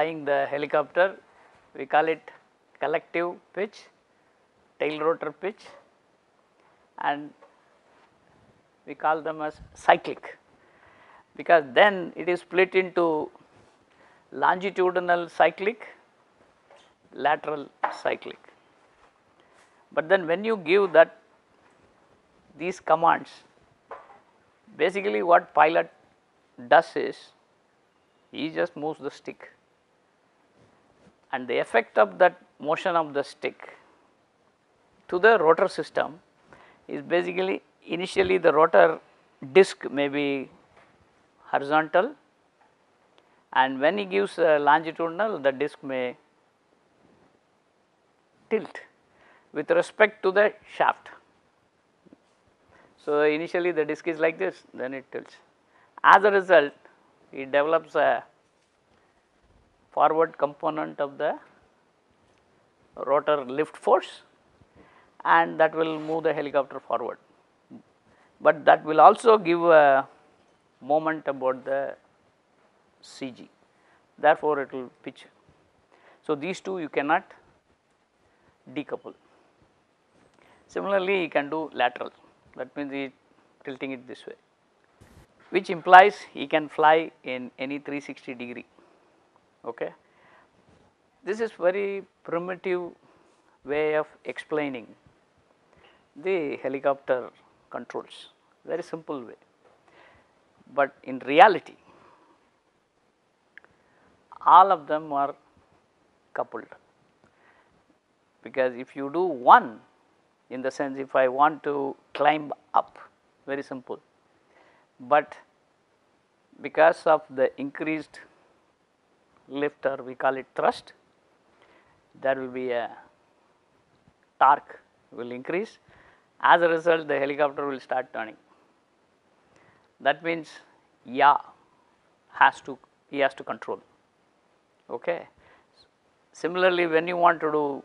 Flying the helicopter. We call it collective pitch, tail rotor pitch and we call them as cyclic. Because then it is split into longitudinal cyclic, lateral cyclic. But then when you give that these commands basically what pilot does is he just moves the stick and the effect of that motion of the stick to the rotor system is basically initially the rotor disc may be horizontal and when he gives uh, longitudinal the disc may tilt with respect to the shaft. So, initially the disc is like this then it tilts. As a result it develops a forward component of the rotor lift force and that will move the helicopter forward. But that will also give a moment about the CG therefore, it will pitch. So, these two you cannot decouple. Similarly, you can do lateral that means he tilting it this way which implies he can fly in any 360 degree. Okay. This is very primitive way of explaining the helicopter controls, very simple way. But in reality, all of them are coupled because if you do one in the sense if I want to climb up very simple, but because of the increased lift or we call it thrust there will be a torque will increase as a result the helicopter will start turning. That means yaw has to he has to control. Okay. Similarly, when you want to do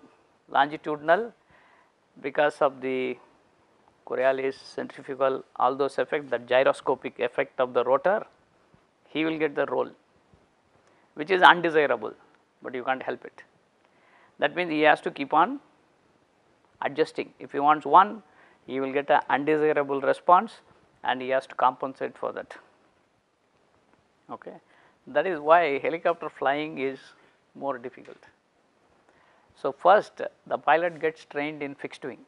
longitudinal because of the Coriolis centrifugal all those effect that gyroscopic effect of the rotor he will get the roll which is undesirable, but you can't help it. That means he has to keep on adjusting if he wants one he will get an undesirable response and he has to compensate for that. Okay. That is why helicopter flying is more difficult. So, first the pilot gets trained in fixed wing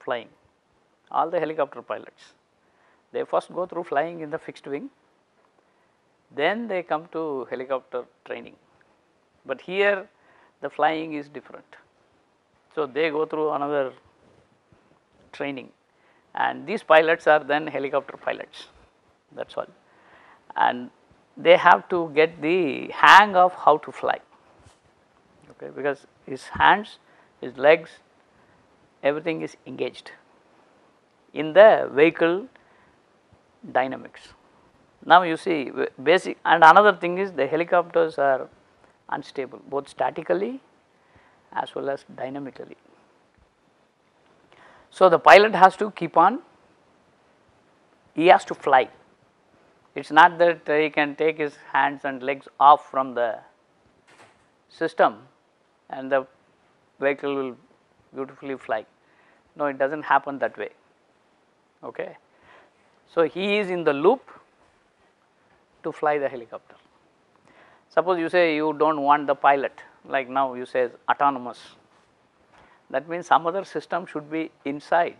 flying, all the helicopter pilots. They first go through flying in the fixed wing, then they come to helicopter training. But here the flying is different. So, they go through another training and these pilots are then helicopter pilots that is all. And they have to get the hang of how to fly okay, because his hands, his legs everything is engaged in the vehicle dynamics. Now you see basic and another thing is the helicopters are unstable both statically as well as dynamically. So the pilot has to keep on, he has to fly. It is not that he can take his hands and legs off from the system and the vehicle will beautifully fly. No, it does not happen that way. Okay. So, he is in the loop to fly the helicopter. Suppose you say you do not want the pilot like now you say autonomous that means some other system should be inside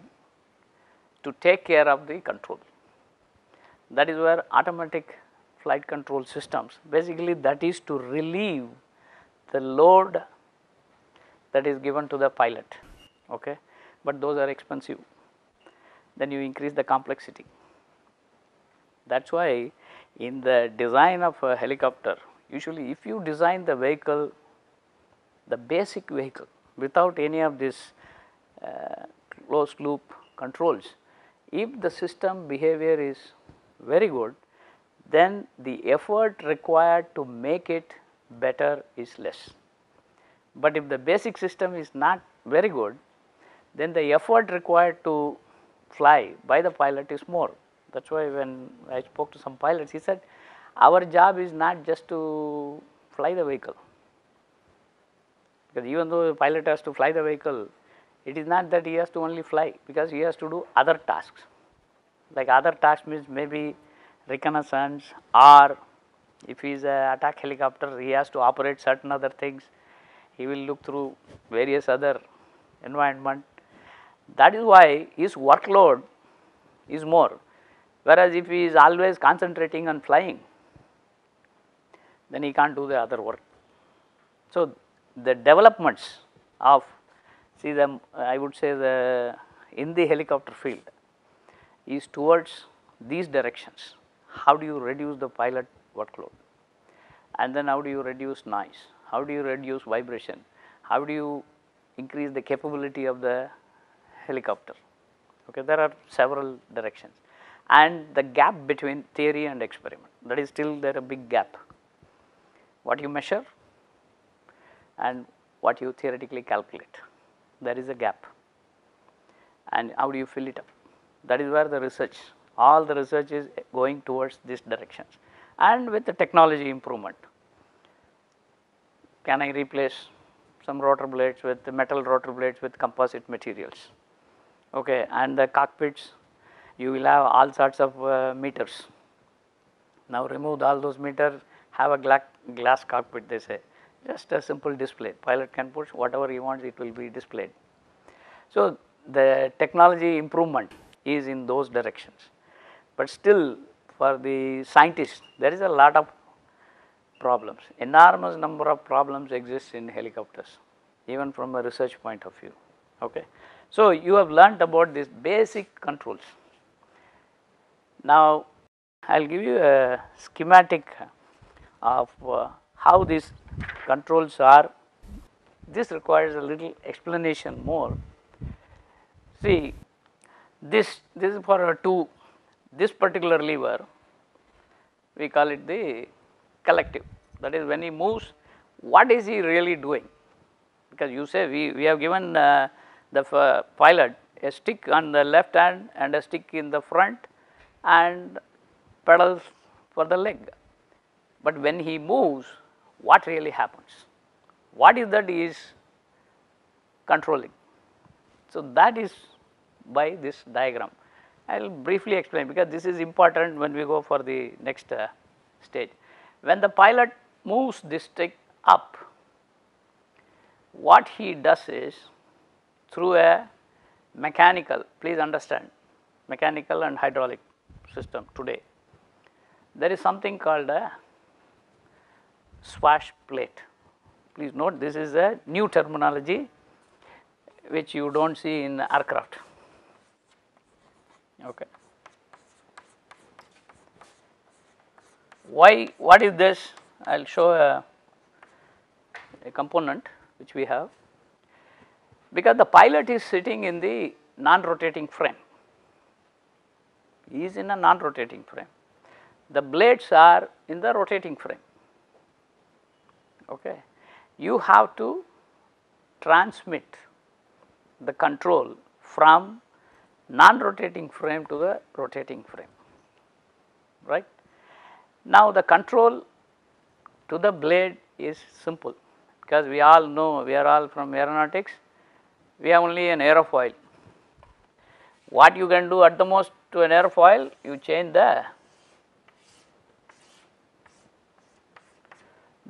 to take care of the control. That is where automatic flight control systems basically that is to relieve the load that is given to the pilot, okay. but those are expensive. Then you increase the complexity. That is why in the design of a helicopter, usually if you design the vehicle, the basic vehicle without any of this uh, closed loop controls, if the system behavior is very good, then the effort required to make it better is less. But if the basic system is not very good, then the effort required to fly by the pilot is more. That is why when I spoke to some pilots, he said, our job is not just to fly the vehicle, because even though the pilot has to fly the vehicle, it is not that he has to only fly, because he has to do other tasks. Like other tasks means maybe reconnaissance or if he is a attack helicopter, he has to operate certain other things. He will look through various other environment. That is why his workload is more. Whereas if he is always concentrating on flying, then he can't do the other work. So, the developments of see the I would say the in the helicopter field is towards these directions. How do you reduce the pilot workload? And then how do you reduce noise? How do you reduce vibration? How do you increase the capability of the helicopter? Okay, there are several directions and the gap between theory and experiment that is still there a big gap. What you measure and what you theoretically calculate, there is a gap and how do you fill it up? That is where the research, all the research is going towards these directions and with the technology improvement. Can I replace some rotor blades with metal rotor blades with composite materials? Okay, and the cockpits you will have all sorts of uh, meters. Now remove all those meters, have a gla glass cockpit they say, just a simple display. Pilot can push whatever he wants, it will be displayed. So the technology improvement is in those directions, but still for the scientists there is a lot of problems, enormous number of problems exist in helicopters even from a research point of view. Okay. So, you have learnt about these basic controls. Now, I will give you a schematic of uh, how these controls are. This requires a little explanation more. See, this, this is for a two, this particular lever, we call it the collective. That is when he moves, what is he really doing? Because you say we, we have given uh, the pilot a stick on the left hand and a stick in the front and pedals for the leg. But when he moves, what really happens? What is that is controlling? So, that is by this diagram. I will briefly explain because this is important when we go for the next uh, stage. When the pilot moves this stick up, what he does is through a mechanical, please understand mechanical and hydraulic system today, there is something called a swash plate. Please note this is a new terminology which you do not see in aircraft. Okay. Why, what is this? I will show a, a component which we have because the pilot is sitting in the non-rotating frame, is in a non-rotating frame. The blades are in the rotating frame. Okay. You have to transmit the control from non-rotating frame to the rotating frame, right. Now, the control to the blade is simple because we all know we are all from aeronautics, we have only an aerofoil. What you can do at the most to an airfoil you change the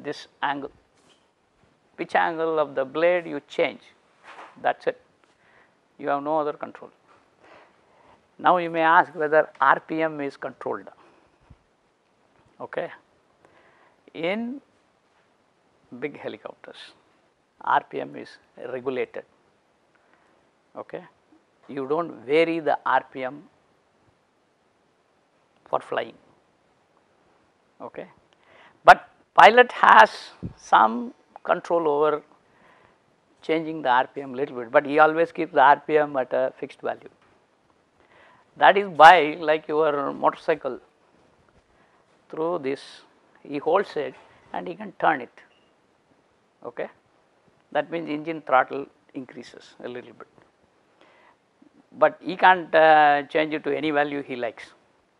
this angle, pitch angle of the blade you change, that is it, you have no other control. Now, you may ask whether RPM is controlled. Okay. In big helicopters, RPM is regulated. Okay. You do not vary the RPM for flying. Okay. But pilot has some control over changing the RPM little bit, but he always keeps the RPM at a fixed value. That is by like your motorcycle through this he holds it and he can turn it okay that means engine throttle increases a little bit but he can't uh, change it to any value he likes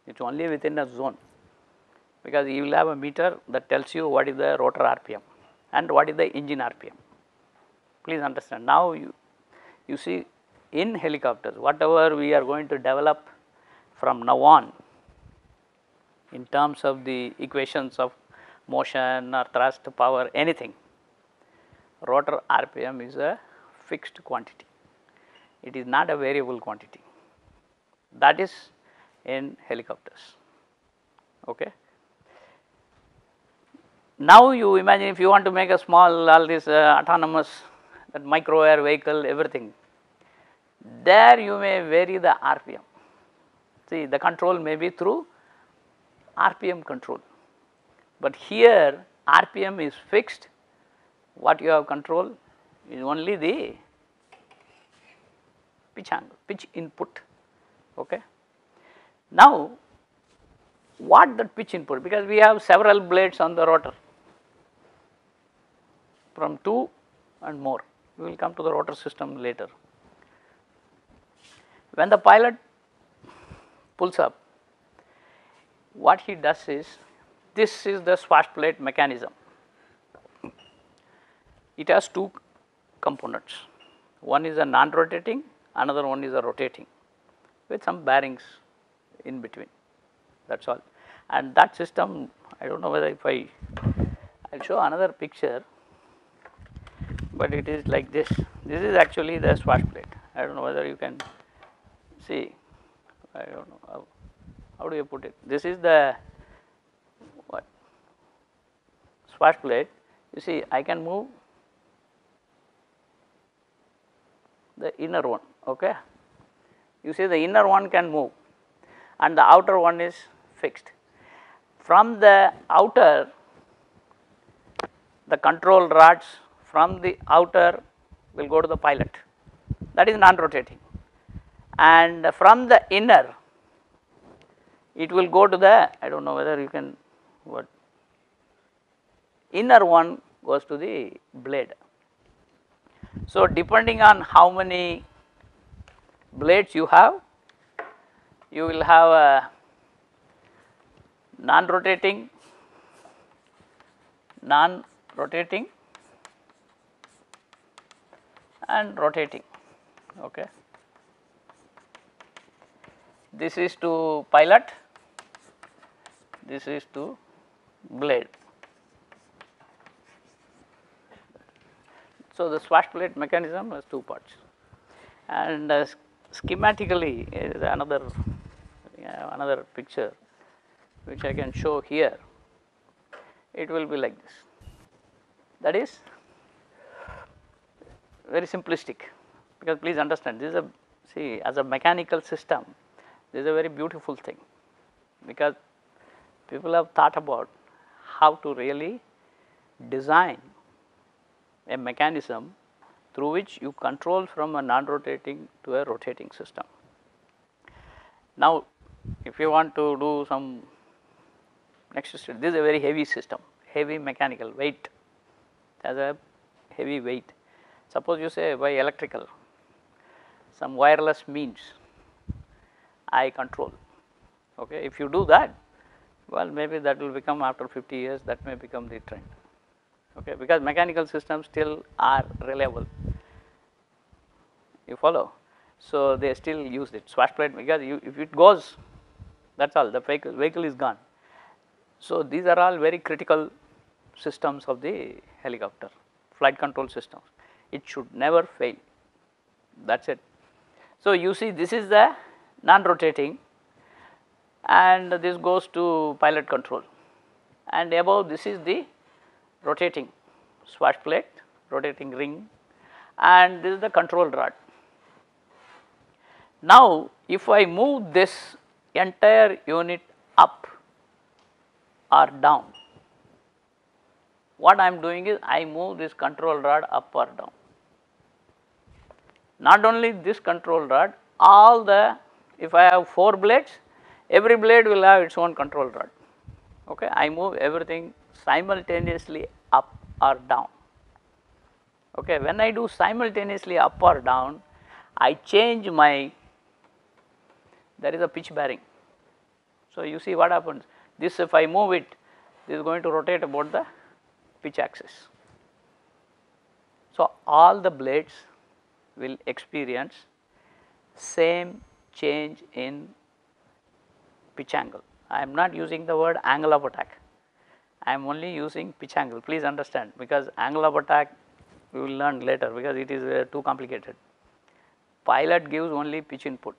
it's only within a zone. Because you will have a meter that tells you what is the rotor rpm and what is the engine rpm please understand. Now you you see in helicopters whatever we are going to develop from now on in terms of the equations of motion or thrust power anything rotor rpm is a fixed quantity. It is not a variable quantity. That is in helicopters. Okay? Now you imagine if you want to make a small all this uh, autonomous that micro air vehicle everything. There you may vary the rpm see the control may be through rpm control. But here rpm is fixed. What you have control is only the pitch angle pitch input. Okay now what that pitch input because we have several blades on the rotor. From 2 and more. We will come to the rotor system later. When the pilot pulls up what he does is this is the swash plate mechanism. It has two components. One is a non rotating another one is a rotating with some bearings in between. That is all. And that system I do not know whether if I I will show another picture but it is like this. This is actually the swash plate. I do not know whether you can see. I do not know. How, how do you put it? This is the what? Swash plate. You see I can move the inner one okay? You see the inner one can move and the outer one is fixed. From the outer the control rods from the outer will go to the pilot. That is non rotating and from the inner it will go to the I do not know whether you can what inner one goes to the blade. So, depending on how many blades you have, you will have a non rotating, non rotating and rotating. Okay. This is to pilot, this is to blade. So, the swash plate mechanism has two parts and uh, schematically eh, is another another picture which I can show here. It will be like this. That is very simplistic because please understand this is a see as a mechanical system this is a very beautiful thing because people have thought about how to really design a mechanism through which you control from a non-rotating to a rotating system. Now, if you want to do some next step, this is a very heavy system, heavy mechanical weight, has a heavy weight. Suppose you say by electrical, some wireless means I control. Okay. If you do that, well maybe that will become after 50 years that may become the trend okay, because mechanical systems still are reliable you follow. So, they still use it swash plate because you, if it goes that is all the vehicle, vehicle is gone. So, these are all very critical systems of the helicopter flight control systems it should never fail that is it. So, you see this is the non rotating and this goes to pilot control and above this is the rotating swash plate, rotating ring and this is the control rod. Now, if I move this entire unit up, or down. What I am doing is I move this control rod up or down. Not only this control rod, all the if I have 4 blades, every blade will have its own control rod. Okay, I move everything simultaneously up or down. Okay, when I do simultaneously up or down, I change my there is a pitch bearing. So, you see what happens this if I move it this is going to rotate about the pitch axis. So, all the blades will experience same change in pitch angle. I am not using the word angle of attack, I am only using pitch angle please understand because angle of attack we will learn later because it is uh, too complicated. Pilot gives only pitch input.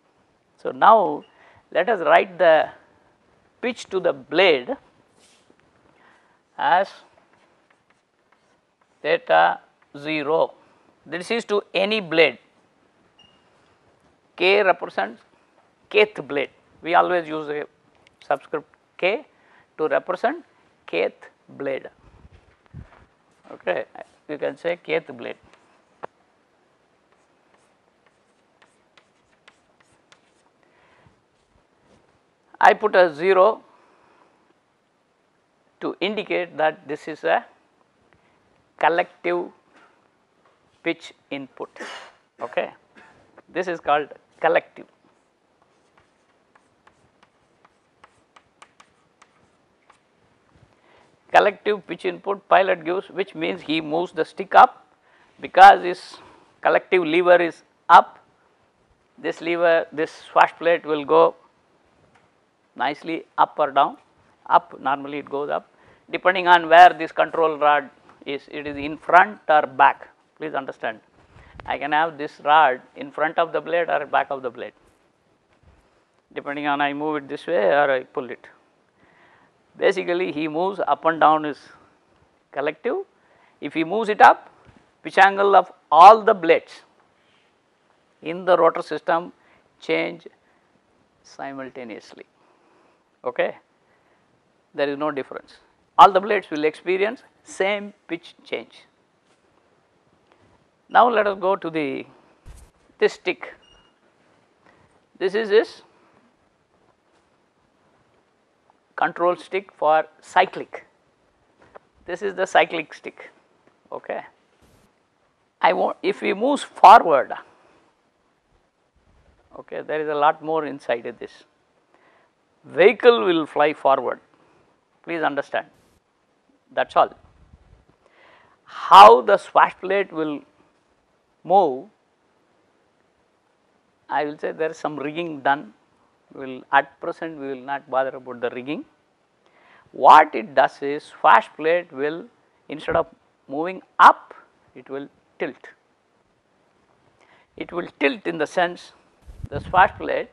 So, now let us write the pitch to the blade as theta 0 this is to any blade. K represents kth blade. We always use a subscript k to represent kth blade. Okay you can say kth blade I put a 0 to indicate that this is a collective pitch input. Okay. This is called collective. Collective pitch input pilot gives which means he moves the stick up because his collective lever is up. This lever, this swash plate will go nicely up or down, up normally it goes up depending on where this control rod is, it is in front or back, please understand. I can have this rod in front of the blade or back of the blade, depending on I move it this way or I pull it. Basically, he moves up and down is collective. If he moves it up, pitch angle of all the blades in the rotor system change simultaneously. Okay? There is no difference. All the blades will experience same pitch change. Now, let us go to the this stick. This is this control stick for cyclic. This is the cyclic stick. Okay. I want if we moves forward, okay, there is a lot more inside of this. Vehicle will fly forward. Please understand. That's all. How the swash plate will move, I will say there is some rigging done. Will at present we will not bother about the rigging. What it does is swash plate will instead of moving up, it will tilt. It will tilt in the sense the swash plate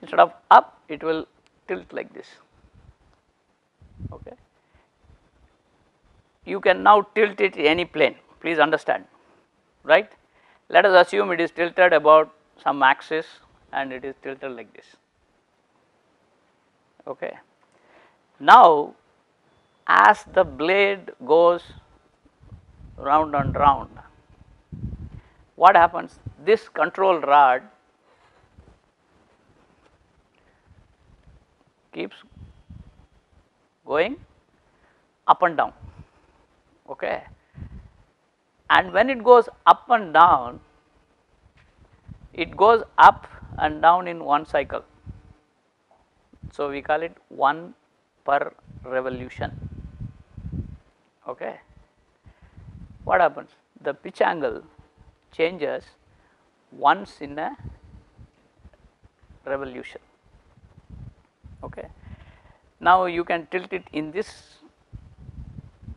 instead of up, it will tilt like this. Okay. You can now tilt it any plane, please understand, right. Let us assume it is tilted about some axis and it is tilted like this. Okay. Now, as the blade goes round and round, what happens? This control rod keeps going up and down. Okay. And when it goes up and down, it goes up and down in one cycle. So, we call it 1 per revolution. Okay. What happens? The pitch angle changes once in a revolution. Okay. Now, you can tilt it in this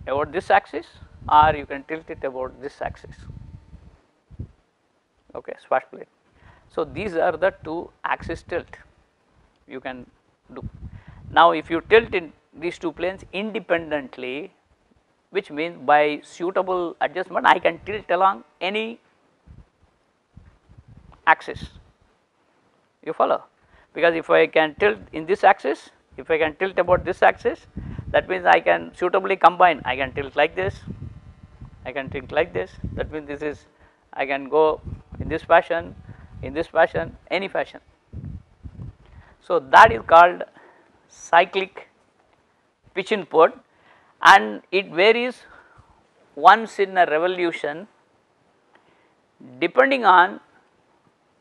about this axis or you can tilt it about this axis okay swash plate. So, these are the two axis tilt you can do. Now, if you tilt in these two planes independently which means by suitable adjustment I can tilt along any axis you follow because if I can tilt in this axis If I can tilt about this axis, that means I can suitably combine. I can tilt like this, I can tilt like this. That means this is, I can go in this fashion, in this fashion, any fashion. So, that is called cyclic pitch input and it varies once in a revolution depending on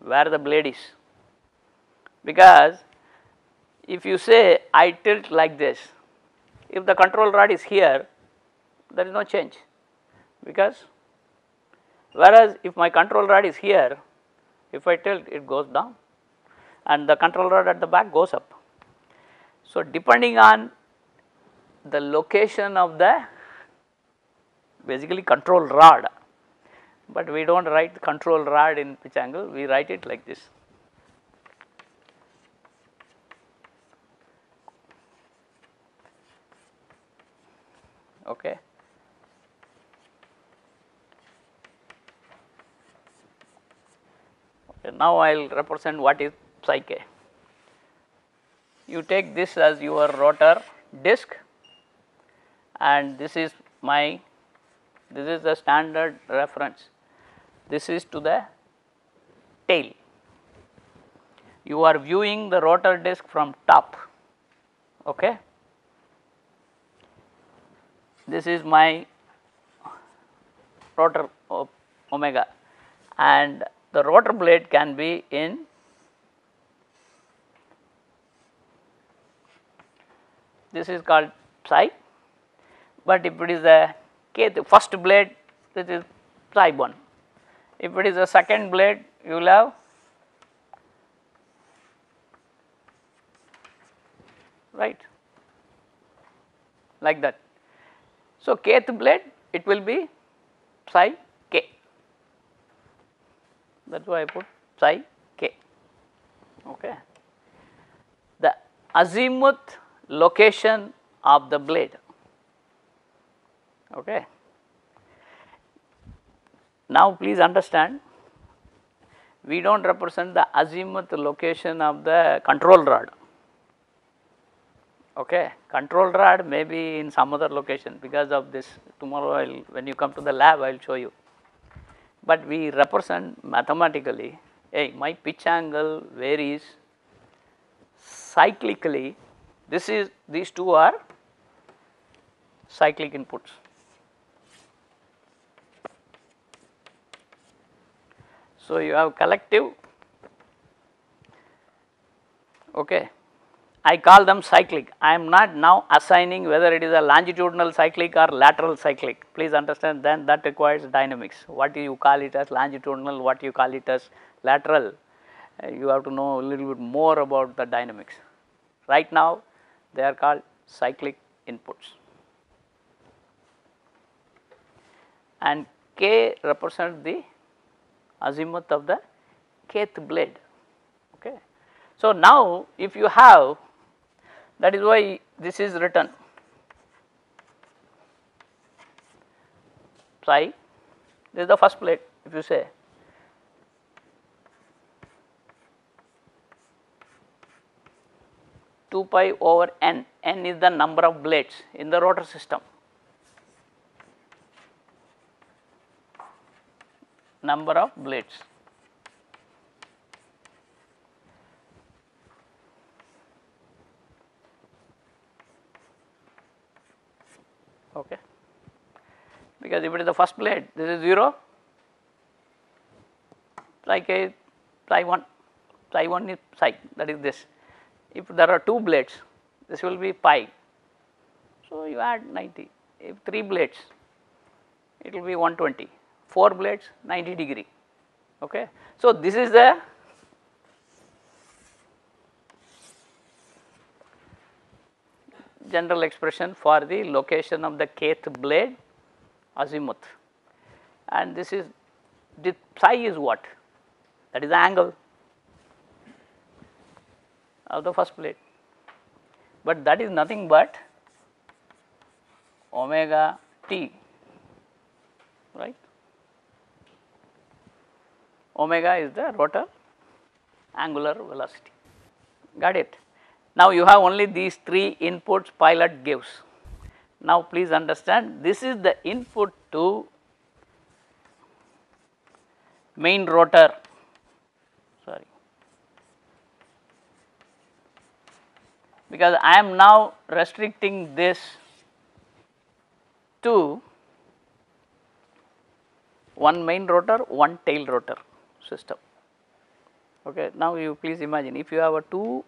where the blade is. Because if you say I tilt like this, if the control rod is here, there is no change because whereas if my control rod is here, if I tilt it goes down and the control rod at the back goes up. So, depending on the location of the basically control rod, but we do not write control rod in pitch angle, we write it like this. Okay. okay. Now, I will represent what is k. You take this as your rotor disc and this is my this is the standard reference this is to the tail you are viewing the rotor disc from top okay this is my rotor omega and the rotor blade can be in this is called psi but if it is a k the first blade this is psi 1 if it is a second blade you will have right like that. So, kth blade it will be psi k that is why I put psi k okay. The azimuth location of the blade okay. Now, please understand we do not represent the azimuth location of the control rod. Okay. Control rod may be in some other location because of this tomorrow I will when you come to the lab I will show you. But we represent mathematically hey my pitch angle varies cyclically this is these two are cyclic inputs. So, you have collective okay. I call them cyclic. I am not now assigning whether it is a longitudinal cyclic or lateral cyclic. Please understand then that requires dynamics. What you call it as longitudinal, what you call it as lateral, uh, you have to know a little bit more about the dynamics. Right now they are called cyclic inputs. And K represents the azimuth of the kth blade. Okay. So, now if you have that is why this is written psi this is the first blade if you say two pi over n, n is the number of blades in the rotor system. number of blades. Okay. Because if it is the first blade, this is 0, like a psi 1, psi 1 is psi that is this. If there are 2 blades, this will be pi. So, you add 90, if 3 blades, it will be 120. 4 blades 90 degree. Okay. So, this is the general expression for the location of the kth blade azimuth and this is the psi is what that is the angle of the first plate, but that is nothing but omega t right omega is the rotor angular velocity. Got it? Now, you have only these three inputs pilot gives. Now, please understand this is the input to main rotor sorry because I am now restricting this to one main rotor, one tail rotor system. Okay. Now, you please imagine if you have a two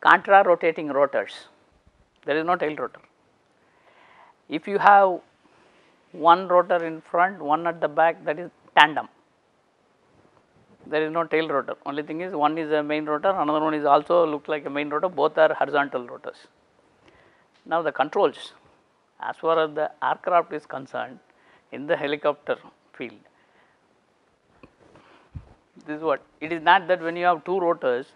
contra rotating rotors, there is no tail rotor. If you have one rotor in front, one at the back that is tandem, there is no tail rotor. Only thing is one is a main rotor, another one is also looks like a main rotor, both are horizontal rotors. Now, the controls as far as the aircraft is concerned in the helicopter field, this is what it is not that when you have two rotors,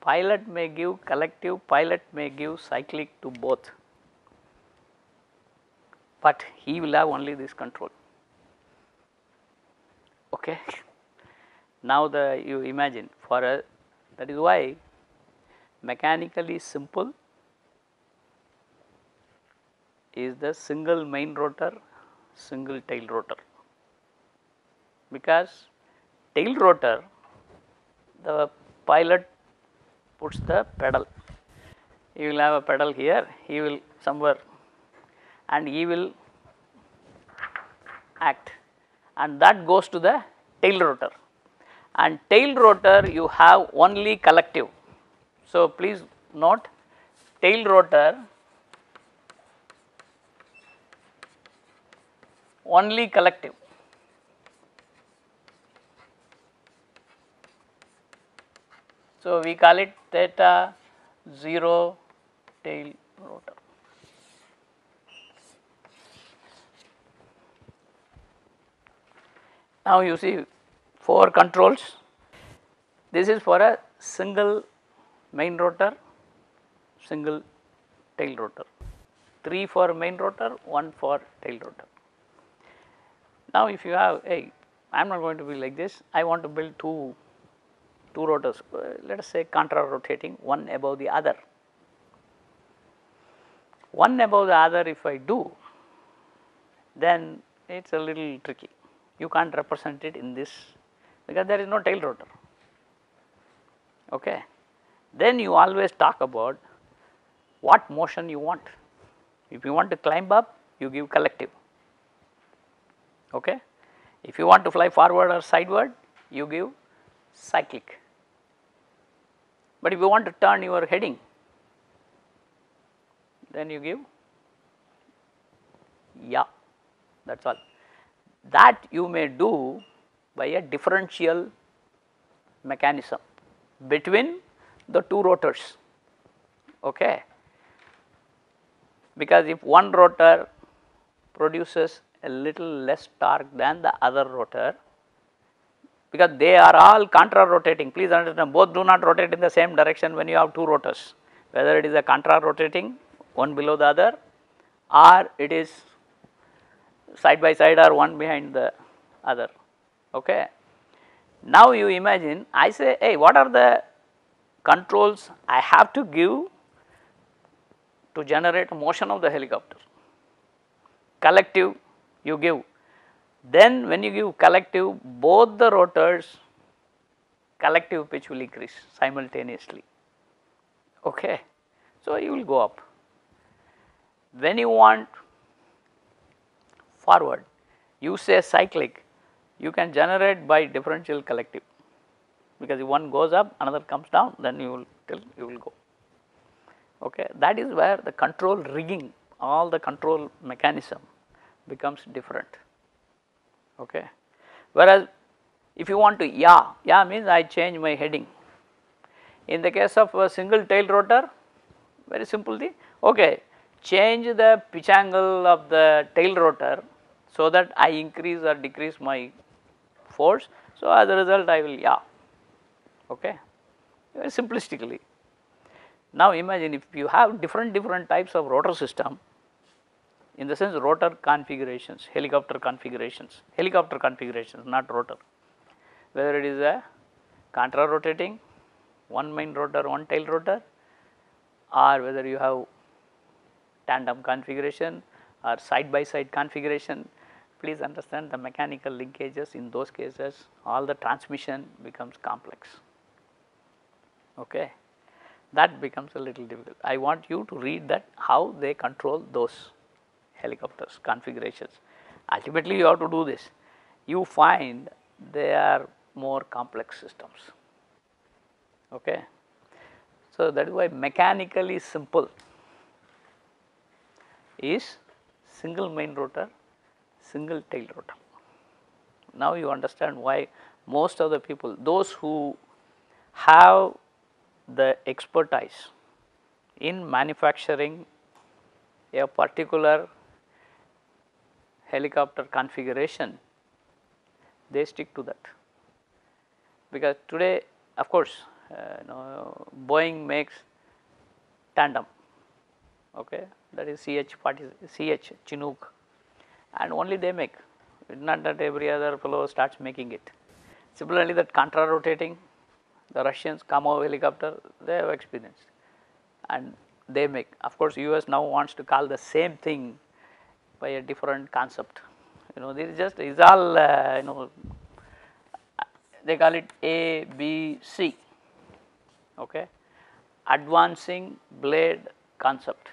pilot may give collective, pilot may give cyclic to both, but he will have only this control. Okay. Now, the you imagine for a that is why mechanically simple is the single main rotor, single tail rotor. Because tail rotor, the pilot puts the pedal. He will have a pedal here, he will somewhere and he will act and that goes to the tail rotor and tail rotor you have only collective. So, please note tail rotor only collective. So, we call it theta 0 tail rotor. Now, you see 4 controls. This is for a single main rotor, single tail rotor, 3 for main rotor, 1 for tail rotor. Now, if you have, hey, I am not going to be like this, I want to build two, two rotors, uh, let us say contra rotating one above the other. One above the other if I do, then it is a little tricky. You can't represent it in this because there is no tail rotor. Okay. Then you always talk about what motion you want. If you want to climb up, you give collective. Okay. If you want to fly forward or sideward, you give cyclic. But if you want to turn your heading, then you give yaw, that is all. That you may do by a differential mechanism between the two rotors. Okay. Because if one rotor produces a little less torque than the other rotor, because they are all contra rotating. Please understand both do not rotate in the same direction when you have two rotors, whether it is a contra rotating one below the other or it is side by side or one behind the other. Okay. Now, you imagine I say hey what are the controls I have to give to generate motion of the helicopter. Collective you give then when you give collective both the rotors collective pitch will increase simultaneously. Okay. So, you will go up. When you want forward you say cyclic you can generate by differential collective because if one goes up another comes down then you will till you will go. Okay. That is where the control rigging all the control mechanism becomes different. Okay. Whereas, if you want to yaw, yaw means I change my heading. In the case of a single tail rotor, very simple thing, okay, change the pitch angle of the tail rotor so that I increase or decrease my force. So, as a result I will yaw, okay, very simplistically. Now, imagine if you have different different types of rotor system in the sense rotor configurations, helicopter configurations, helicopter configurations not rotor, whether it is a contra rotating, one main rotor, one tail rotor or whether you have tandem configuration or side by side configuration, please understand the mechanical linkages in those cases all the transmission becomes complex. Okay. That becomes a little difficult. I want you to read that how they control those helicopters configurations. Ultimately, you have to do this. You find they are more complex systems. Okay. So, that is why mechanically simple is single main rotor, single tail rotor. Now, you understand why most of the people, those who have the expertise in manufacturing a particular helicopter configuration, they stick to that. Because today of course, uh, know, Boeing makes tandem, okay, that is CH, CH Chinook and only they make, not that every other fellow starts making it. Similarly, that contra rotating, the Russians Kamov helicopter, they have experience and they make. Of course, US now wants to call the same thing by a different concept. You know, this is just is all uh, you know. They call it A, B, C. Okay, advancing blade concept.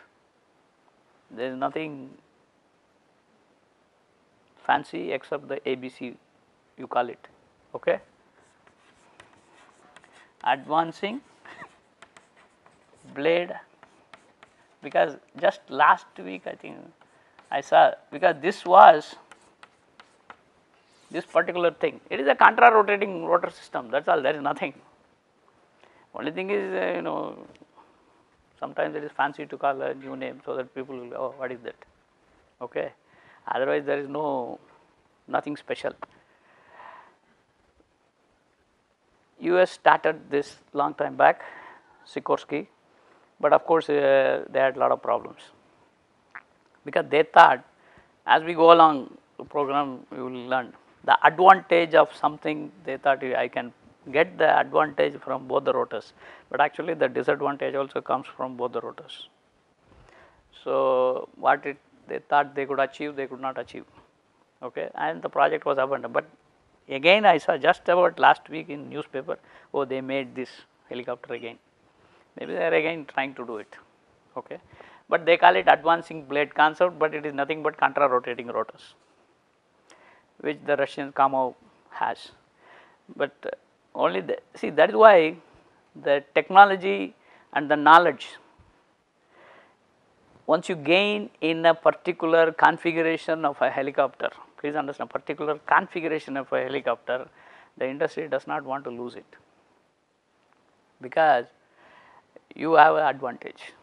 There is nothing fancy except the ABC you call it. Okay. Advancing blade because just last week I think I saw because this was this particular thing. It is a contra rotating rotor system that is all there is nothing. Only thing is uh, you know sometimes it is fancy to call a new name so that people will oh what is that okay otherwise there is no nothing special. US started this long time back Sikorsky but of course uh, they had a lot of problems because they thought as we go along the program we will learn the advantage of something they thought I can get the advantage from both the rotors, but actually the disadvantage also comes from both the rotors. So, what it they thought they could achieve they could not achieve. Okay? And the project was abandoned, but again I saw just about last week in newspaper oh they made this helicopter again. Maybe they are again trying to do it. Okay? But they call it advancing blade concept, but it is nothing but contra rotating rotors which the Russian Kamov has. But uh, only the, see that is why the technology and the knowledge once you gain in a particular configuration of a helicopter, please understand particular configuration of a helicopter, the industry does not want to lose it because you have an advantage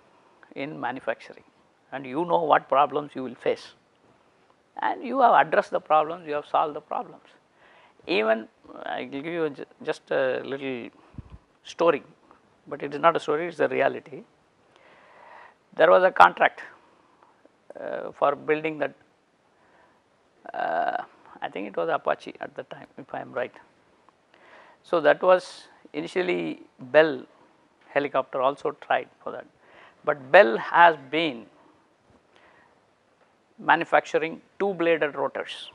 in manufacturing and you know what problems you will face and you have addressed the problems, you have solved the problems. Even uh, I will give you just a little story, but it is not a story, it is a reality. There was a contract uh, for building that, uh, I think it was Apache at the time if I am right. So, that was initially Bell helicopter also tried for that but Bell has been manufacturing two bladed rotors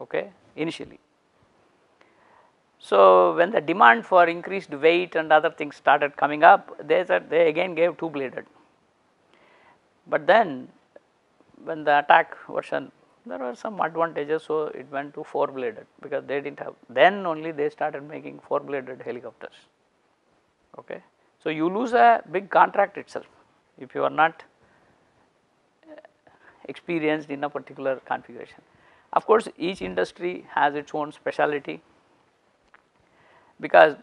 okay, initially. So, when the demand for increased weight and other things started coming up, they said they again gave two bladed. But then when the attack version there were some advantages, so it went to four bladed because they did not have then only they started making four bladed helicopters. Okay. So, you lose a big contract itself if you are not uh, experienced in a particular configuration. Of course, each industry has its own speciality because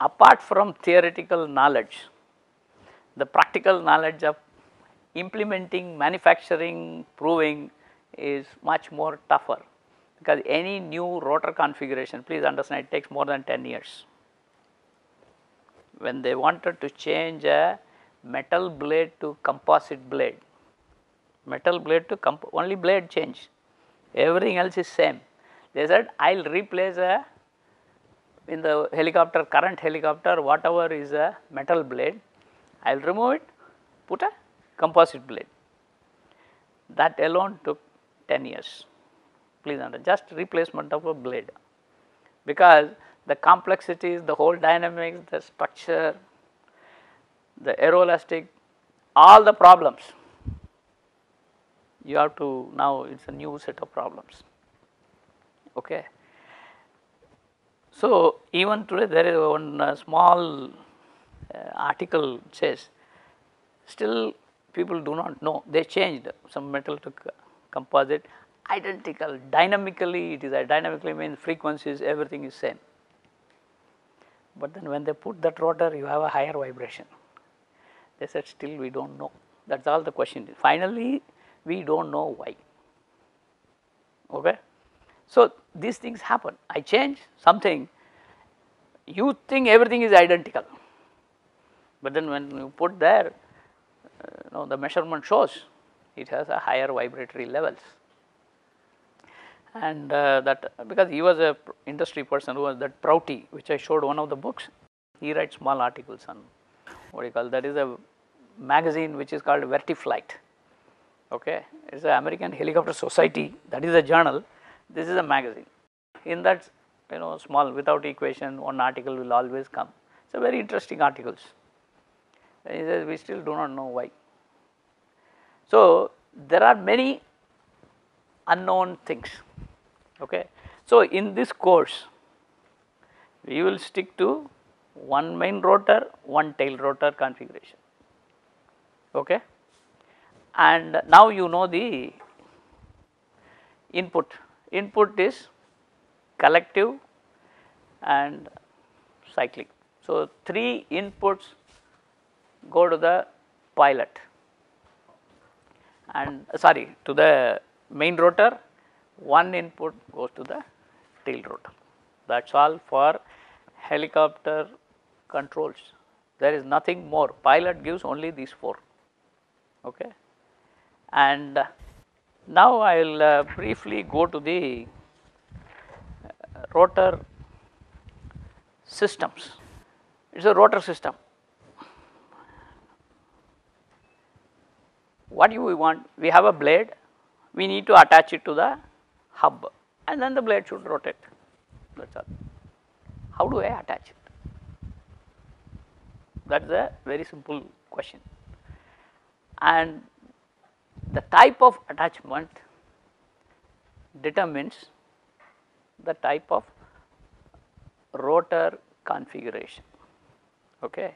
apart from theoretical knowledge, the practical knowledge of implementing, manufacturing, proving is much more tougher. Because any new rotor configuration, please understand it takes more than 10 years. When they wanted to change a metal blade to composite blade, metal blade to comp only blade change, everything else is same. They said I will replace a in the helicopter current helicopter whatever is a metal blade, I will remove it, put a composite blade. That alone took 10 years, please understand, just replacement of a blade. Because the complexities, the whole dynamics, the structure, the aeroelastic, all the problems, you have to now it is a new set of problems. Okay. So, even today there is one uh, small uh, article says still people do not know. They changed some metal to composite. Identical dynamically it is a dynamically means frequencies everything is same. But then when they put that rotor you have a higher vibration. They said still we do not know. That is all the question. Is finally we do not know why. Okay. So, these things happen. I change something. You think everything is identical, but then when you put there you know the measurement shows it has a higher vibratory levels. And uh, that because he was a industry person who was that Prouty which I showed one of the books he writes small articles on what do you call that is a magazine which is called Vertiflite. Okay? It is the American Helicopter Society that is a journal this is a magazine. In that you know small without equation one article will always come. A very interesting articles he says we still do not know why. So there are many unknown things okay? So in this course we will stick to one main rotor one tail rotor configuration okay? And now you know the input. Input is collective and cyclic. So three inputs go to the pilot. And uh, sorry to the main rotor one input goes to the tail rotor. That is all for helicopter controls. There is nothing more. Pilot gives only these four. Okay? And uh, now I will uh, briefly go to the uh, rotor systems. It is a rotor system what do we want? We have a blade, we need to attach it to the hub and then the blade should rotate that is all. How do I attach it? That is a very simple question and the type of attachment determines the type of rotor configuration. Okay.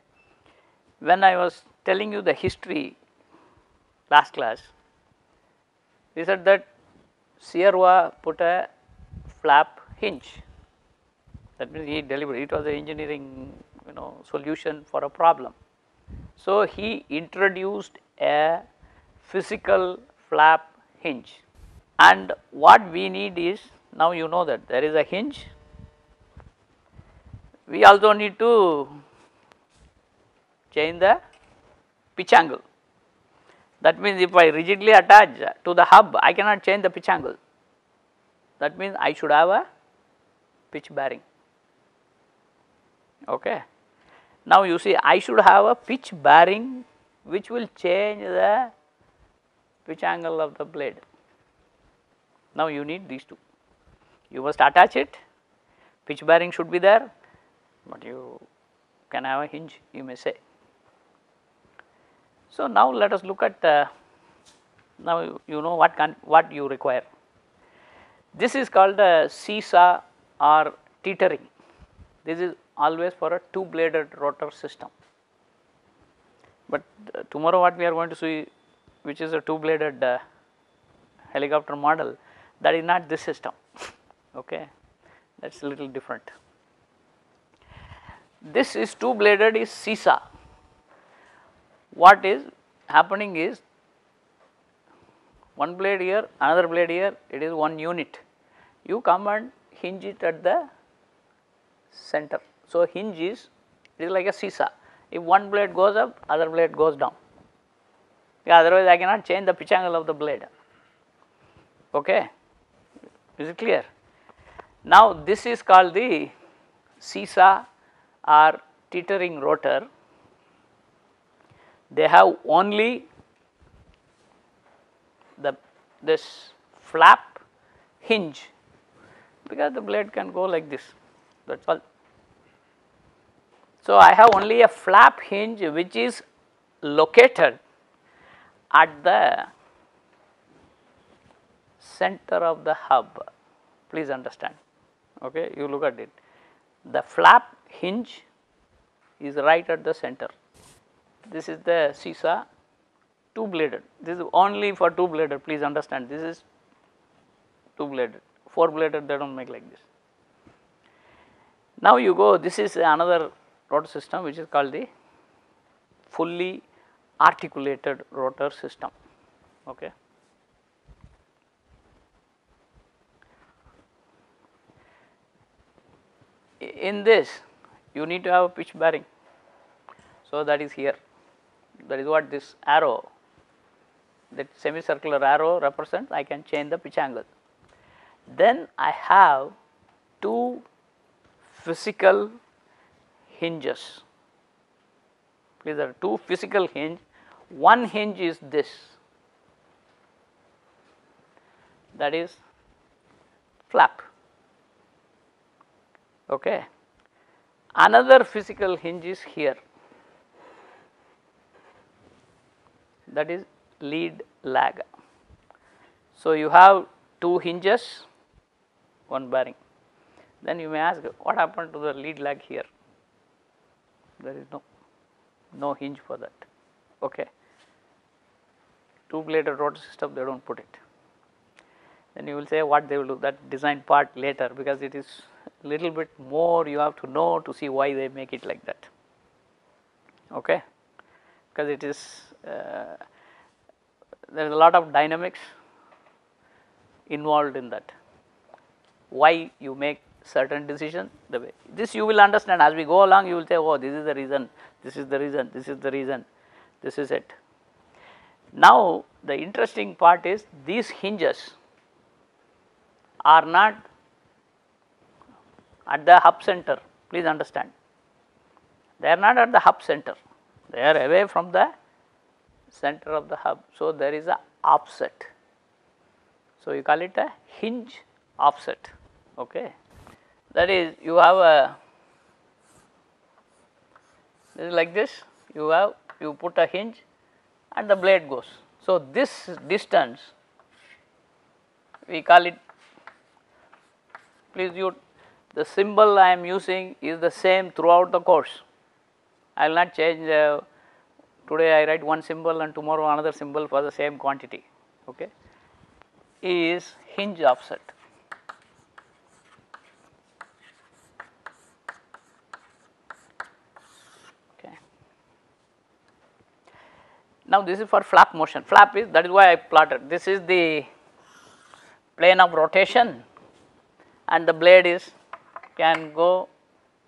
When I was telling you the history last class, we said that Cierva put a flap hinge. That means he delivered it was an engineering you know solution for a problem. So he introduced a physical flap hinge and what we need is now you know that there is a hinge. We also need to change the pitch angle that means if I rigidly attach to the hub, I cannot change the pitch angle. That means I should have a pitch bearing. Okay. Now you see I should have a pitch bearing which will change the pitch angle of the blade. Now you need these two. You must attach it, pitch bearing should be there, but you can have a hinge you may say. So, now let us look at uh, now you, know what can what you require. This is called a seesaw or teetering. This is always for a two bladed rotor system. But uh, tomorrow what we are going to see which is a two bladed uh, helicopter model that is not this system okay that is a little different. This is two bladed is seesaw what is happening is one blade here, another blade here, it is one unit. You come and hinge it at the center. So, hinge is it is like a seesaw. If one blade goes up, other blade goes down. Yeah, otherwise I cannot change the pitch angle of the blade. Okay, is it clear? Now, this is called the seesaw or teetering rotor they have only the this flap hinge. Because the blade can go like this. That is all. So, I have only a flap hinge which is located at the center of the hub. Please understand. Okay you look at it. The flap hinge is right at the center this is the seesaw two bladed this is only for two bladed please understand this is two bladed four bladed they do not make like this. Now you go this is another rotor system which is called the fully articulated rotor system. Okay? In this you need to have a pitch bearing. So, that is here that is what this arrow that semicircular arrow represents I can change the pitch angle. Then I have two physical hinges. There are two physical hinge. One hinge is this. That is flap. Okay. Another physical hinge is here that is lead lag. So you have two hinges one bearing. Then you may ask what happened to the lead lag here? There is no no hinge for that. Okay. Two bladed rotor system they do not put it. Then you will say what they will do that design part later because it is little bit more you have to know to see why they make it like that. Okay. Because it is Uh, there is a lot of dynamics involved in that. Why you make certain decision the way this you will understand. As we go along you will say oh this is the reason this is the reason this is the reason this is it. Now the interesting part is these hinges are not at the hub center. Please understand. They are not at the hub center. They are away from the center of the hub. So there is a offset. So you call it a hinge offset. Okay? That is you have a this is like this. You have you put a hinge and the blade goes. So this distance we call it please you the symbol I am using is the same throughout the course. I will not change uh, today I write one symbol and tomorrow another symbol for the same quantity okay is hinge offset. Okay. Now this is for flap motion, flap is that is why I plotted this is the plane of rotation and the blade is can go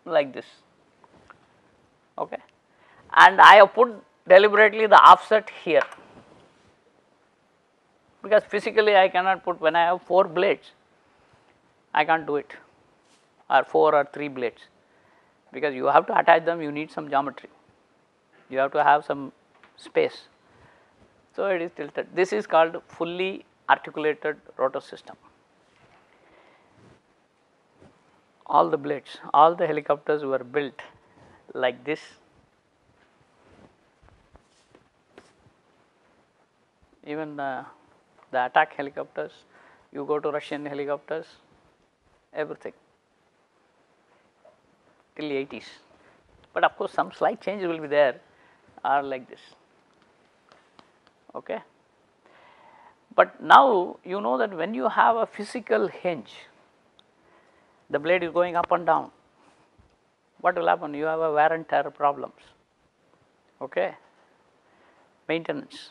like this okay and I have put deliberately the offset here. Because physically I cannot put when I have 4 blades I can't do it. Or 4 or 3 blades. Because you have to attach them you need some geometry. You have to have some space. So it is tilted. This is called fully articulated rotor system. All the blades, all the helicopters were built like this. Even uh, the attack helicopters, you go to Russian helicopters, everything till the 80s. But of course, some slight change will be there are like this. Okay. But now you know that when you have a physical hinge, the blade is going up and down. What will happen? You have a wear and tear problems. Okay. Maintenance,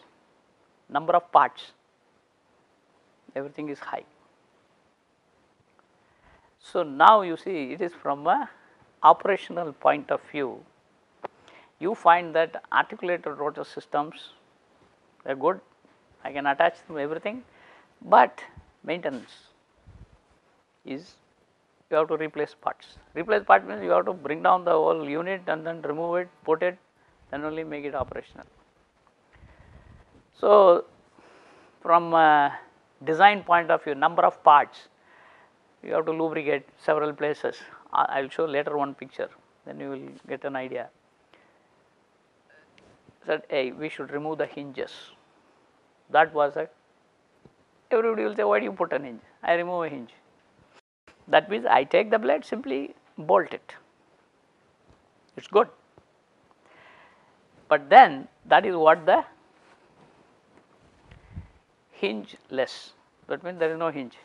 number of parts, everything is high. So now you see it is from a operational point of view, you find that articulated rotor systems are good, I can attach them everything, but maintenance is you have to replace parts. Replace part means you have to bring down the whole unit and then remove it, put it, then only make it operational. So, from a design point of view number of parts you have to lubricate several places. I will show later one picture then you will get an idea. Said hey we should remove the hinges. That was a everybody will say why do you put an hinge? I remove a hinge. That means I take the blade simply bolt it. It is good. But then that is what the hinge less that means there is no hinge.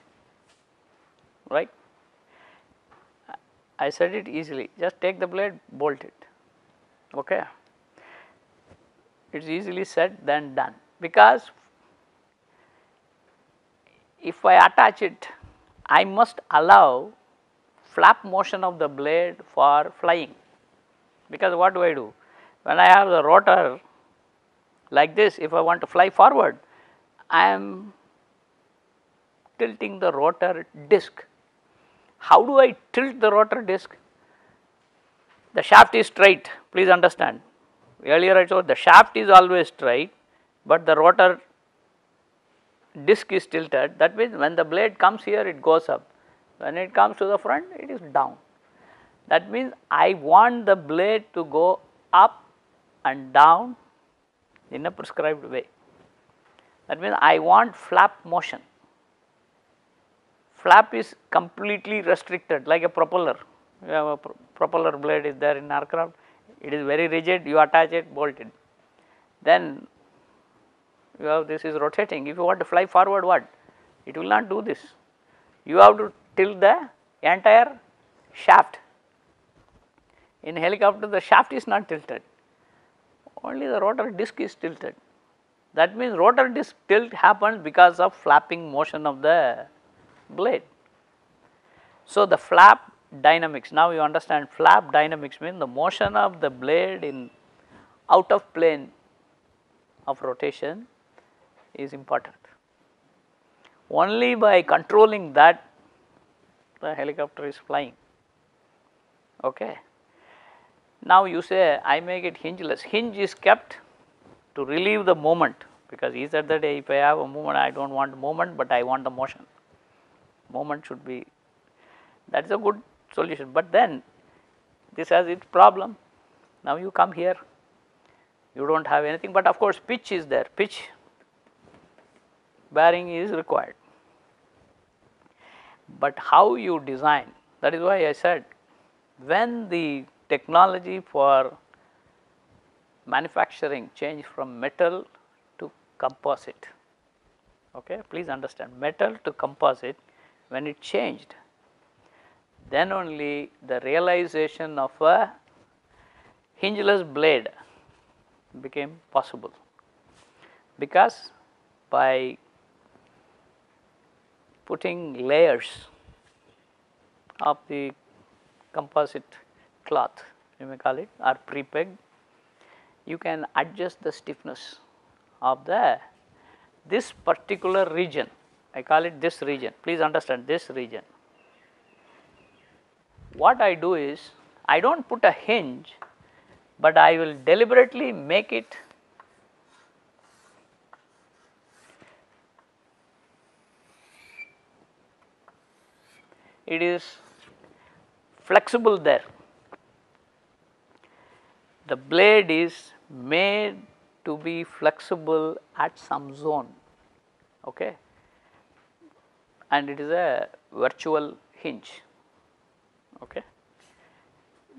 Right. I said it easily. Just take the blade bolt it. Okay. It is easily said than done. Because if I attach it I must allow flap motion of the blade for flying. Because what do I do? When I have the rotor like this if I want to fly forward I am tilting the rotor disc. How do I tilt the rotor disc? The shaft is straight. Please understand. Earlier I told the shaft is always straight but the rotor disc is tilted. That means when the blade comes here it goes up. When it comes to the front it is down. That means I want the blade to go up and down in a prescribed way that means I want flap motion. Flap is completely restricted like a propeller. You have a pro propeller blade is there in aircraft. It is very rigid you attach it bolt it. Then you have this is rotating. If you want to fly forward what? It will not do this. You have to tilt the entire shaft. In helicopter the shaft is not tilted. Only the rotor disc is tilted that means rotor disc tilt happens because of flapping motion of the blade so the flap dynamics now you understand flap dynamics mean the motion of the blade in out of plane of rotation is important. Only by controlling that the helicopter is flying. Okay. Now you say I make it hingeless, hinge is kept to relieve the moment because he said that if I have a movement I do not want movement but I want the motion, moment should be that is a good solution but then this has its problem. Now you come here you do not have anything but of course pitch is there, pitch bearing is required. But how you design that is why I said when the technology for manufacturing changed from metal to composite. Okay please understand. Metal to composite when it changed then only the realization of a hingeless blade became possible. Because by putting layers of the composite cloth you may call it or pre-pegged you can adjust the stiffness of the this particular region I call it this region please understand this region. What I do is I do not put a hinge but I will deliberately make it it is flexible there. The blade is made to be flexible at some zone okay? And it is a virtual hinge okay.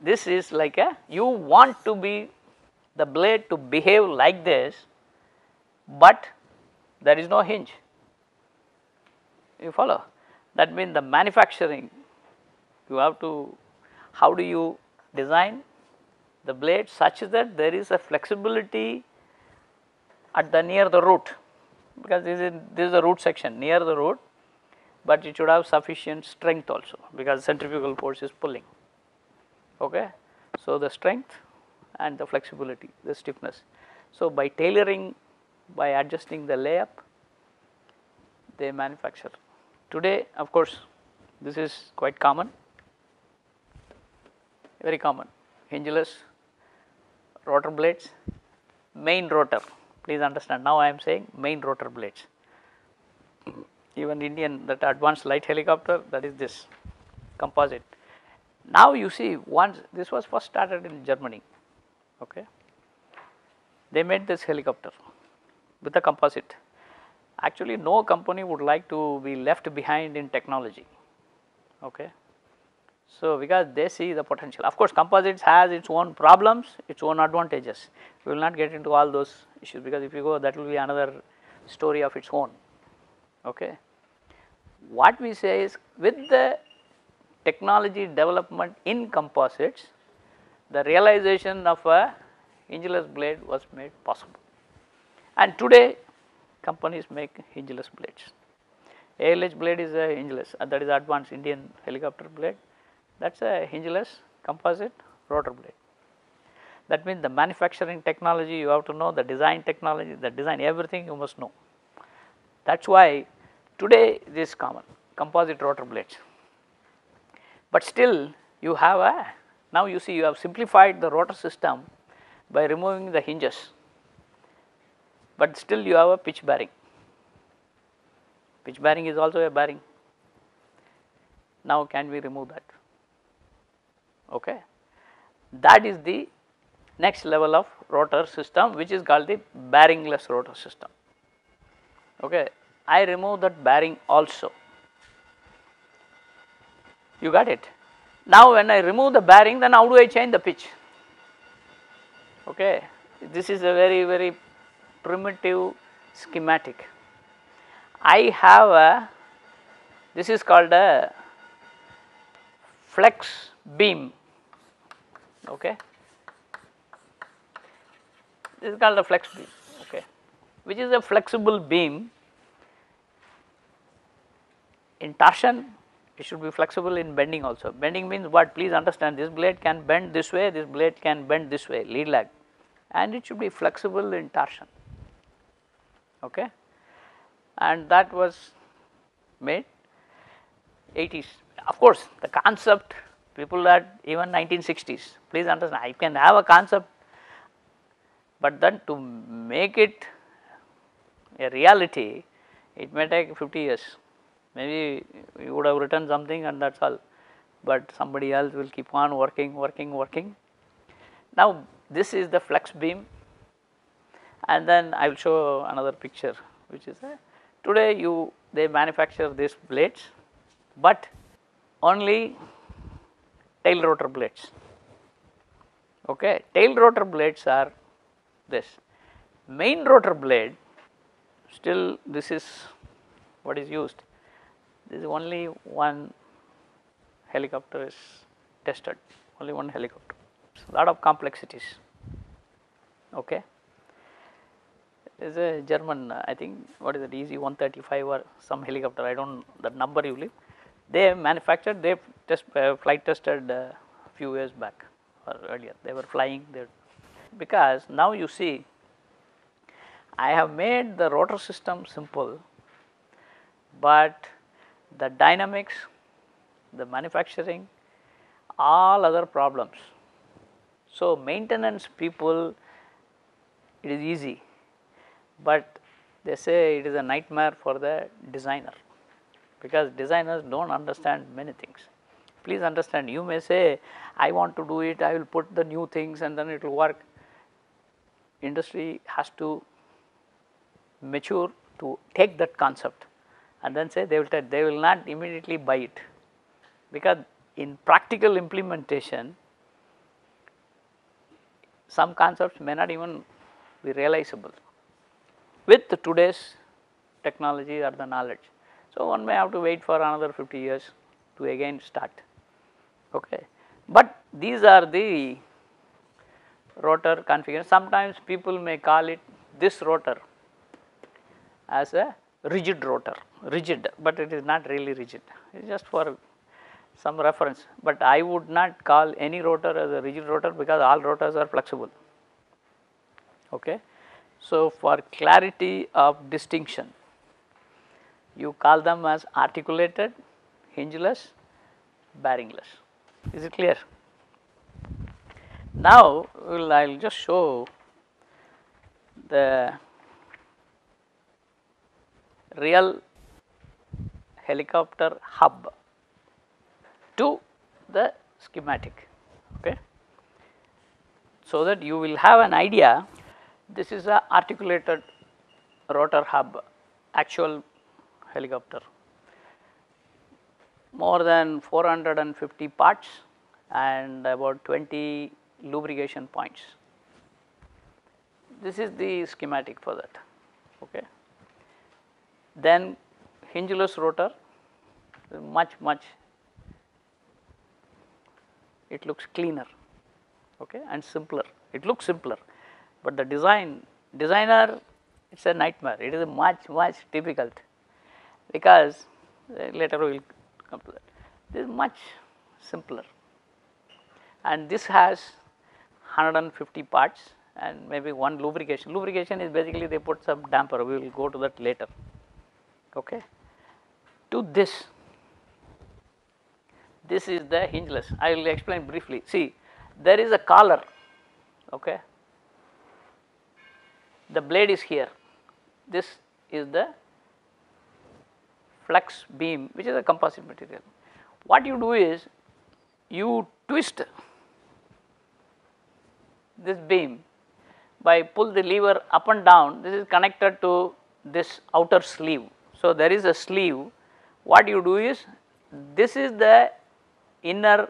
This is like a you want to be the blade to behave like this but there is no hinge. You follow? That means the manufacturing you have to how do you design the blade such that there is a flexibility at the near the root because this is this is the root section near the root but it should have sufficient strength also because centrifugal force is pulling. Okay? So the strength and the flexibility the stiffness. So by tailoring by adjusting the layup they manufacture. Today of course, this is quite common, very common. Hingeless rotor blades, main rotor Please understand now I am saying main rotor blades. Even Indian that advanced light helicopter that is this composite. Now you see once this was first started in Germany, okay. They made this helicopter with a composite. Actually no company would like to be left behind in technology, okay. So, because they see the potential. Of course, composites has its own problems, its own advantages. We will not get into all those issues because if you go that will be another story of its own. Okay. What we say is with the technology development in composites, the realization of a hingeless blade was made possible. And today companies make hingeless blades. ALH blade is a hingeless uh, that is advanced Indian helicopter blade that is a hingeless composite rotor blade. That means the manufacturing technology you have to know, the design technology, the design everything you must know. That is why today this is common composite rotor blades. But still you have a, now you see you have simplified the rotor system by removing the hinges, but still you have a pitch bearing. Pitch bearing is also a bearing. Now can we remove that? Okay. That is the next level of rotor system which is called the bearingless rotor system. Okay. I remove that bearing also. You got it? Now when I remove the bearing then how do I change the pitch? Okay. This is a very very primitive schematic. I have a this is called a flex beam. Okay. This is called a flex beam. Okay, which is a flexible beam. In torsion it should be flexible in bending also. Bending means what? Please understand this blade can bend this way, this blade can bend this way lead lag and it should be flexible in torsion. Okay? And that was made 80s. Of course, the concept people at even 1960s. Please understand, I can have a concept, but then to make it a reality, it may take 50 years. Maybe you would have written something and that's all, but somebody else will keep on working, working, working. Now, this is the flex beam and then I will show another picture which is a, today you they manufacture these blades, but only tail rotor blades. Okay. Tail rotor blades are this. Main rotor blade still this is what is used. This is only one helicopter is tested, only one helicopter. So, lot of complexities. Okay. Is a German, I think, what is it, EC 135 or some helicopter, I don't the number you leave. They manufactured, they uh, flight tested uh, few years back or earlier. They were flying there because now you see I have made the rotor system simple, but the dynamics, the manufacturing, all other problems. So, maintenance people it is easy, but they say it is a nightmare for the designer because designers do not understand many things. Please understand you may say I want to do it, I will put the new things and then it will work. Industry has to mature to take that concept and then say they will they will not immediately buy it because in practical implementation some concepts may not even be realizable with today's technology or the knowledge. So, one may have to wait for another 50 years to again start. Okay. But these are the rotor configuration. Sometimes people may call it this rotor as a rigid rotor, rigid, but it is not really rigid. It is just for some reference, but I would not call any rotor as a rigid rotor because all rotors are flexible. Okay. So, for clarity of distinction, you call them as articulated, hingeless, bearingless. Is it clear? Now, we'll, I will just show the real helicopter hub to the schematic. Okay. So, that you will have an idea this is a articulated rotor hub actual helicopter more than 450 parts and about 20 lubrication points. This is the schematic for that. Okay. Then hingeless rotor much much it looks cleaner okay, and simpler. It looks simpler, but the design designer it is a nightmare. It is much much difficult because uh, later we will come to that. This is much simpler and this has 150 parts and maybe one lubrication. Lubrication is basically they put some damper, we will go to that later. Okay. To this, this is the hingeless. I will explain briefly. See, there is a collar. Okay. The blade is here. This is the flex beam, which is a composite material. What you do is you twist this beam by pull the lever up and down this is connected to this outer sleeve. So, there is a sleeve what you do is this is the inner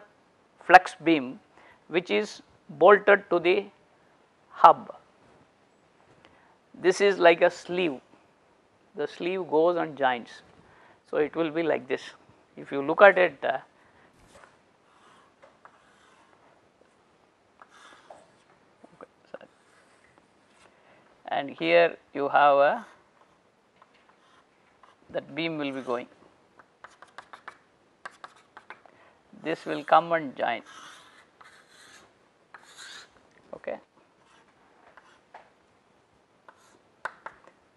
flex beam which is bolted to the hub. This is like a sleeve the sleeve goes and joins. So, it will be like this if you look at it uh, and here you have a that beam will be going. This will come and join. Okay.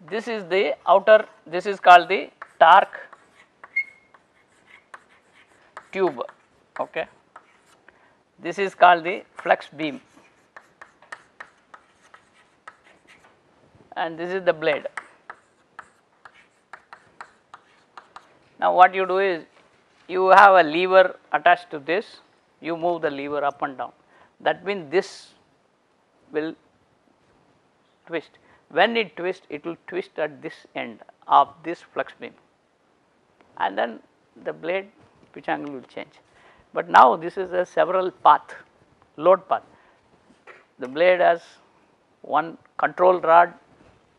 This is the outer, this is called the torque tube. Okay. This is called the flex beam. and this is the blade. Now, what you do is you have a lever attached to this, you move the lever up and down. That means this will twist. When it twists, it will twist at this end of this flex beam and then the blade pitch angle will change. But now this is a several path, load path. The blade has one control rod.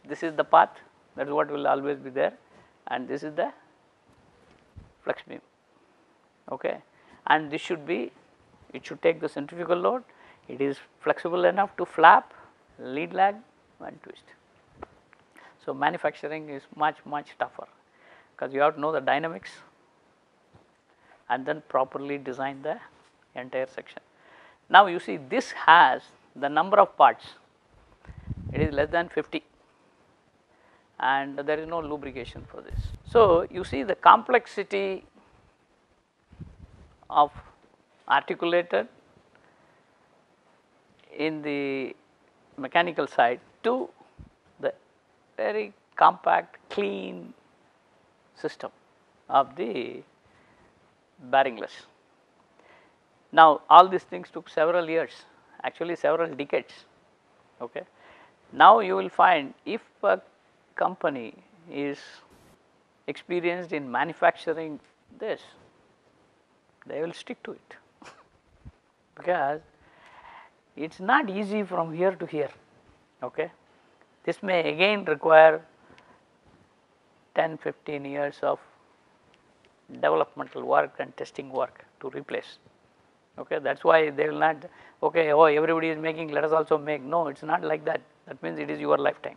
This is the path. That is what will always be there. And this is the flex beam. Okay? And this should be it should take the centrifugal load. It is flexible enough to flap lead lag and twist. So, manufacturing is much much tougher. Because you have to know the dynamics and then properly design the entire section. Now, you see this has the number of parts it is less than 50 and there is no lubrication for this. So, you see the complexity of articulated in the mechanical side to the very compact clean system of the bearingless. Now, all these things took several years actually several decades. Okay. Now, you will find if a company is experienced in manufacturing this, they will stick to it because it is not easy from here to here. Okay. This may again require 10, 15 years of developmental work and testing work to replace. Okay. That is why they will not, okay, oh everybody is making, let us also make. No, it is not like that. That means it is your lifetime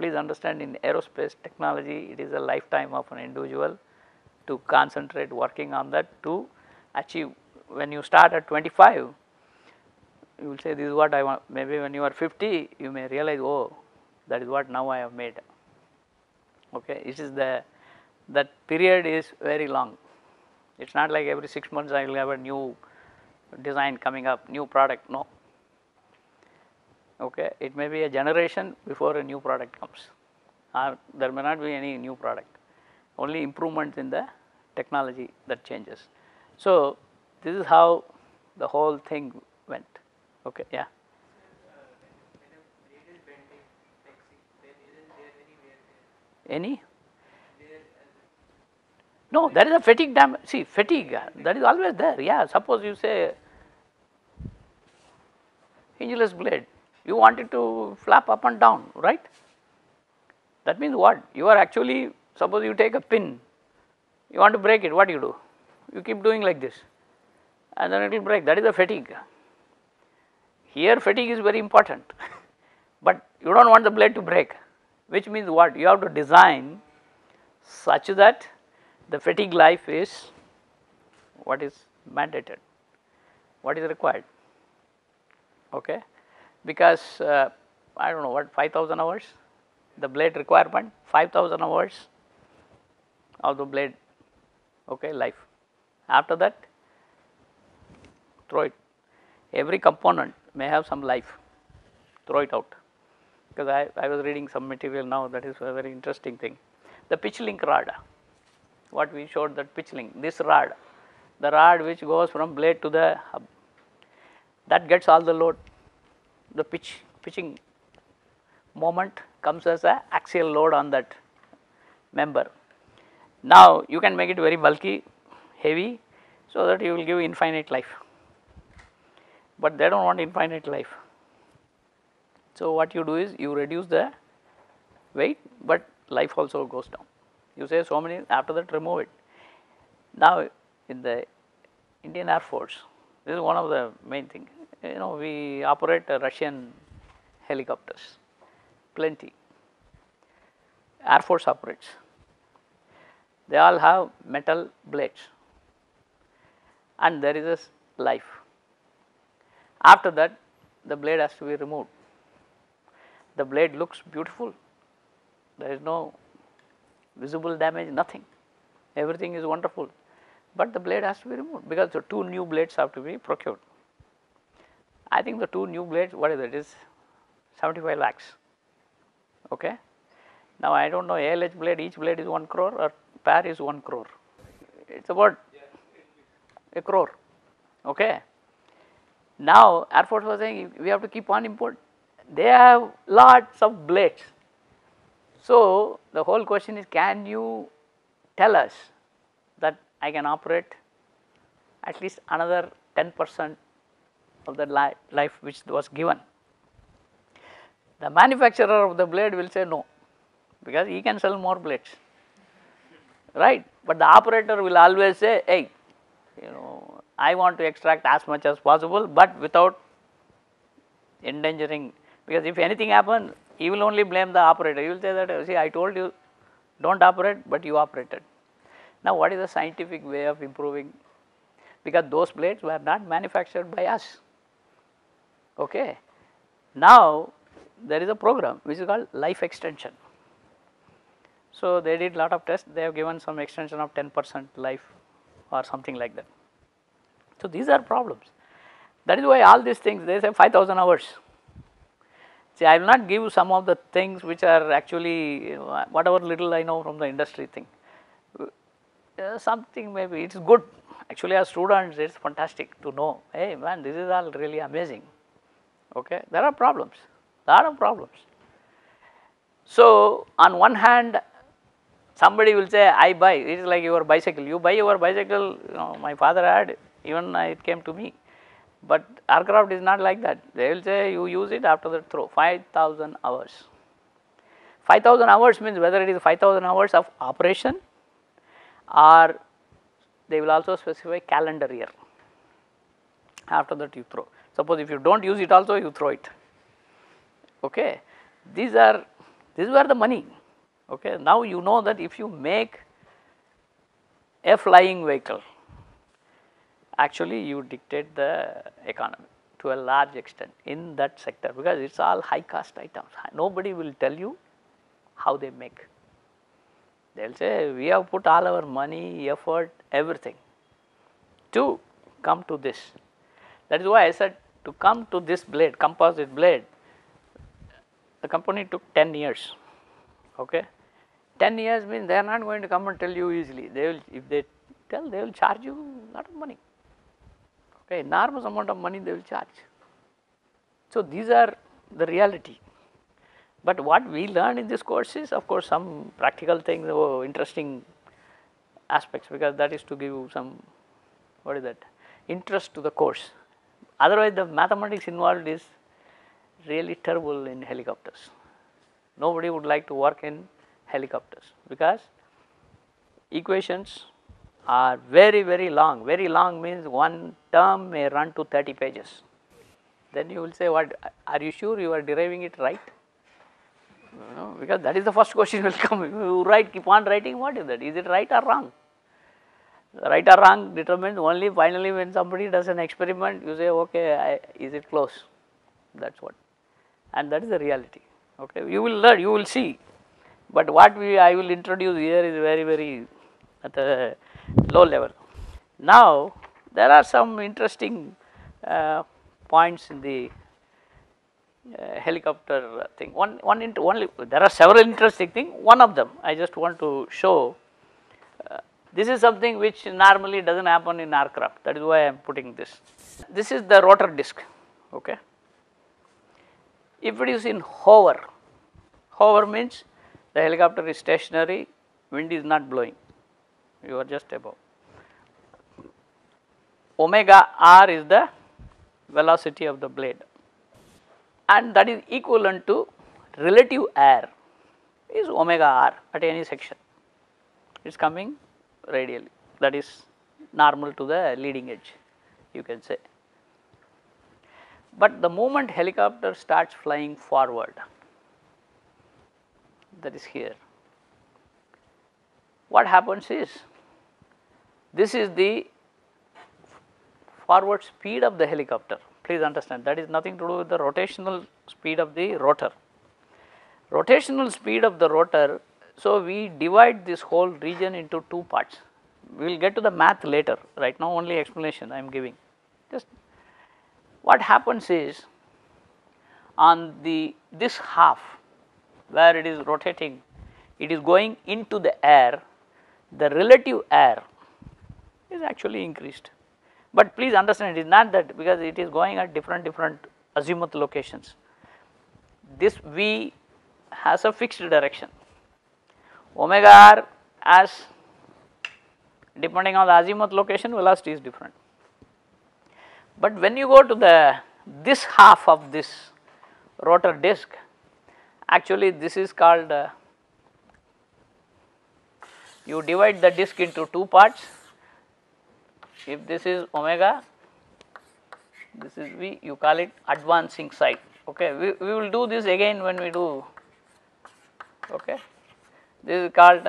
please understand in aerospace technology it is a lifetime of an individual to concentrate working on that to achieve when you start at 25 you will say this is what I want maybe when you are 50 you may realize oh that is what now I have made okay it is the that period is very long it is not like every 6 months I will have a new design coming up new product no okay, it may be a generation before a new product comes. or there may not be any new product, only improvements in the technology that changes. So, this is how the whole thing went. Okay, yeah. Any? No, there is a fatigue damage. See, fatigue, that is always there. Yeah, suppose you say hingeless blade, you want it to flap up and down, right? That means what? You are actually, suppose you take a pin, you want to break it, what do you do? You keep doing like this and then it will break, that is a fatigue. Here fatigue is very important, but you do not want the blade to break, which means what? You have to design such that the fatigue life is what is mandated, what is required, okay? Because uh, I do not know what 5000 hours, the blade requirement 5000 hours of the blade okay, life. After that throw it, every component may have some life, throw it out because I, I was reading some material now that is a very interesting thing. The pitch link rod what we showed that pitch link, this rod, the rod which goes from blade to the hub, that gets all the load, the pitch, pitching moment comes as a axial load on that member. Now, you can make it very bulky, heavy, so that you will give infinite life, but they do not want infinite life. So, what you do is you reduce the weight, but life also goes down you say so many after that remove it. Now in the Indian Air Force this is one of the main thing you know we operate Russian helicopters plenty Air Force operates they all have metal blades and there is a life. After that the blade has to be removed. The blade looks beautiful, there is no visible damage nothing, everything is wonderful, but the blade has to be removed because the two new blades have to be procured. I think the two new blades what is it is 75 lakhs. Okay. Now, I do not know ALH blade each blade is 1 crore or pair is 1 crore, it is about a crore. Okay. Now, Air Force was saying we have to keep on import, they have lots of blades so, the whole question is can you tell us that I can operate at least another 10 percent of the li life which was given. The manufacturer of the blade will say no, because he can sell more blades, right. But the operator will always say, hey, you know, I want to extract as much as possible, but without endangering, because if anything happens, he will only blame the operator. He will say that, see, I told you don't operate, but you operated. Now, what is the scientific way of improving? Because those blades were not manufactured by us. Okay. Now, there is a program which is called life extension. So, they did lot of tests, they have given some extension of 10 percent life or something like that. So, these are problems. That is why all these things they say 5000 hours See, I will not give you some of the things which are actually whatever little I know from the industry thing. Uh, something maybe it is good. Actually as students it is fantastic to know hey man this is all really amazing. Okay? There are problems. Lot of problems. So on one hand somebody will say i buy. It is like your bicycle. You buy your bicycle you know my father had even it came to me but aircraft is not like that. They will say you use it after the throw 5000 hours. 5000 hours means whether it is 5000 hours of operation or they will also specify calendar year. After that you throw. Suppose if you do not use it also you throw it. Okay. These are these were the money. Okay. Now you know that if you make a flying vehicle actually you dictate the economy to a large extent in that sector because it is all high cost items. Nobody will tell you how they make. They will say we have put all our money, effort, everything to come to this. That is why I said to come to this blade, composite blade, the company took 10 years. Okay. 10 years means they are not going to come and tell you easily. They will, if they tell, they will charge you a lot of money. Enormous amount of money they will charge. So these are the reality. But what we learn in this course is, of course, some practical things, oh, interesting aspects, because that is to give you some, what is that, interest to the course. Otherwise, the mathematics involved is really terrible in helicopters. Nobody would like to work in helicopters because equations are very, very long. Very long means one term may run to 30 pages. Then you will say, what, are you sure you are deriving it right? Because that is the first question will come. You write, keep on writing, what is that? Is it right or wrong? Right or wrong determines only finally when somebody does an experiment, you say, okay, I, is it close? That's what. And that is the reality. Okay, you will learn, you will see. But what we I will introduce here is very, very at a low level. Now, there are some interesting uh, points in the uh, helicopter thing. One, one, int- only there are several interesting things. One of them I just want to show. Uh, this is something which normally doesn't happen in aircraft. That is why I am putting this. This is the rotor disc. Okay. If it is in hover, hover means the helicopter is stationary, wind is not blowing. You are just above. Omega r is the velocity of the blade and that is equivalent to relative air is omega r at any section. It is coming radially that is normal to the leading edge you can say. But the moment helicopter starts flying forward that is here what happens is this is the forward speed of the helicopter. Please understand that is nothing to do with the rotational speed of the rotor. Rotational speed of the rotor so we divide this whole region into two parts. We will get to the math later. Right now only explanation i am giving. Just what happens is on the this half where it is rotating it is going into the air the relative air is actually increased. But please understand it is not that because it is going at different different azimuth locations. This v has a fixed direction. Omega r as depending on the azimuth location velocity is different. But when you go to the this half of this rotor disc actually this is called uh, you divide the disc into two parts if this is omega this is v you call it advancing side. Okay we, we will do this again when we do okay. This is called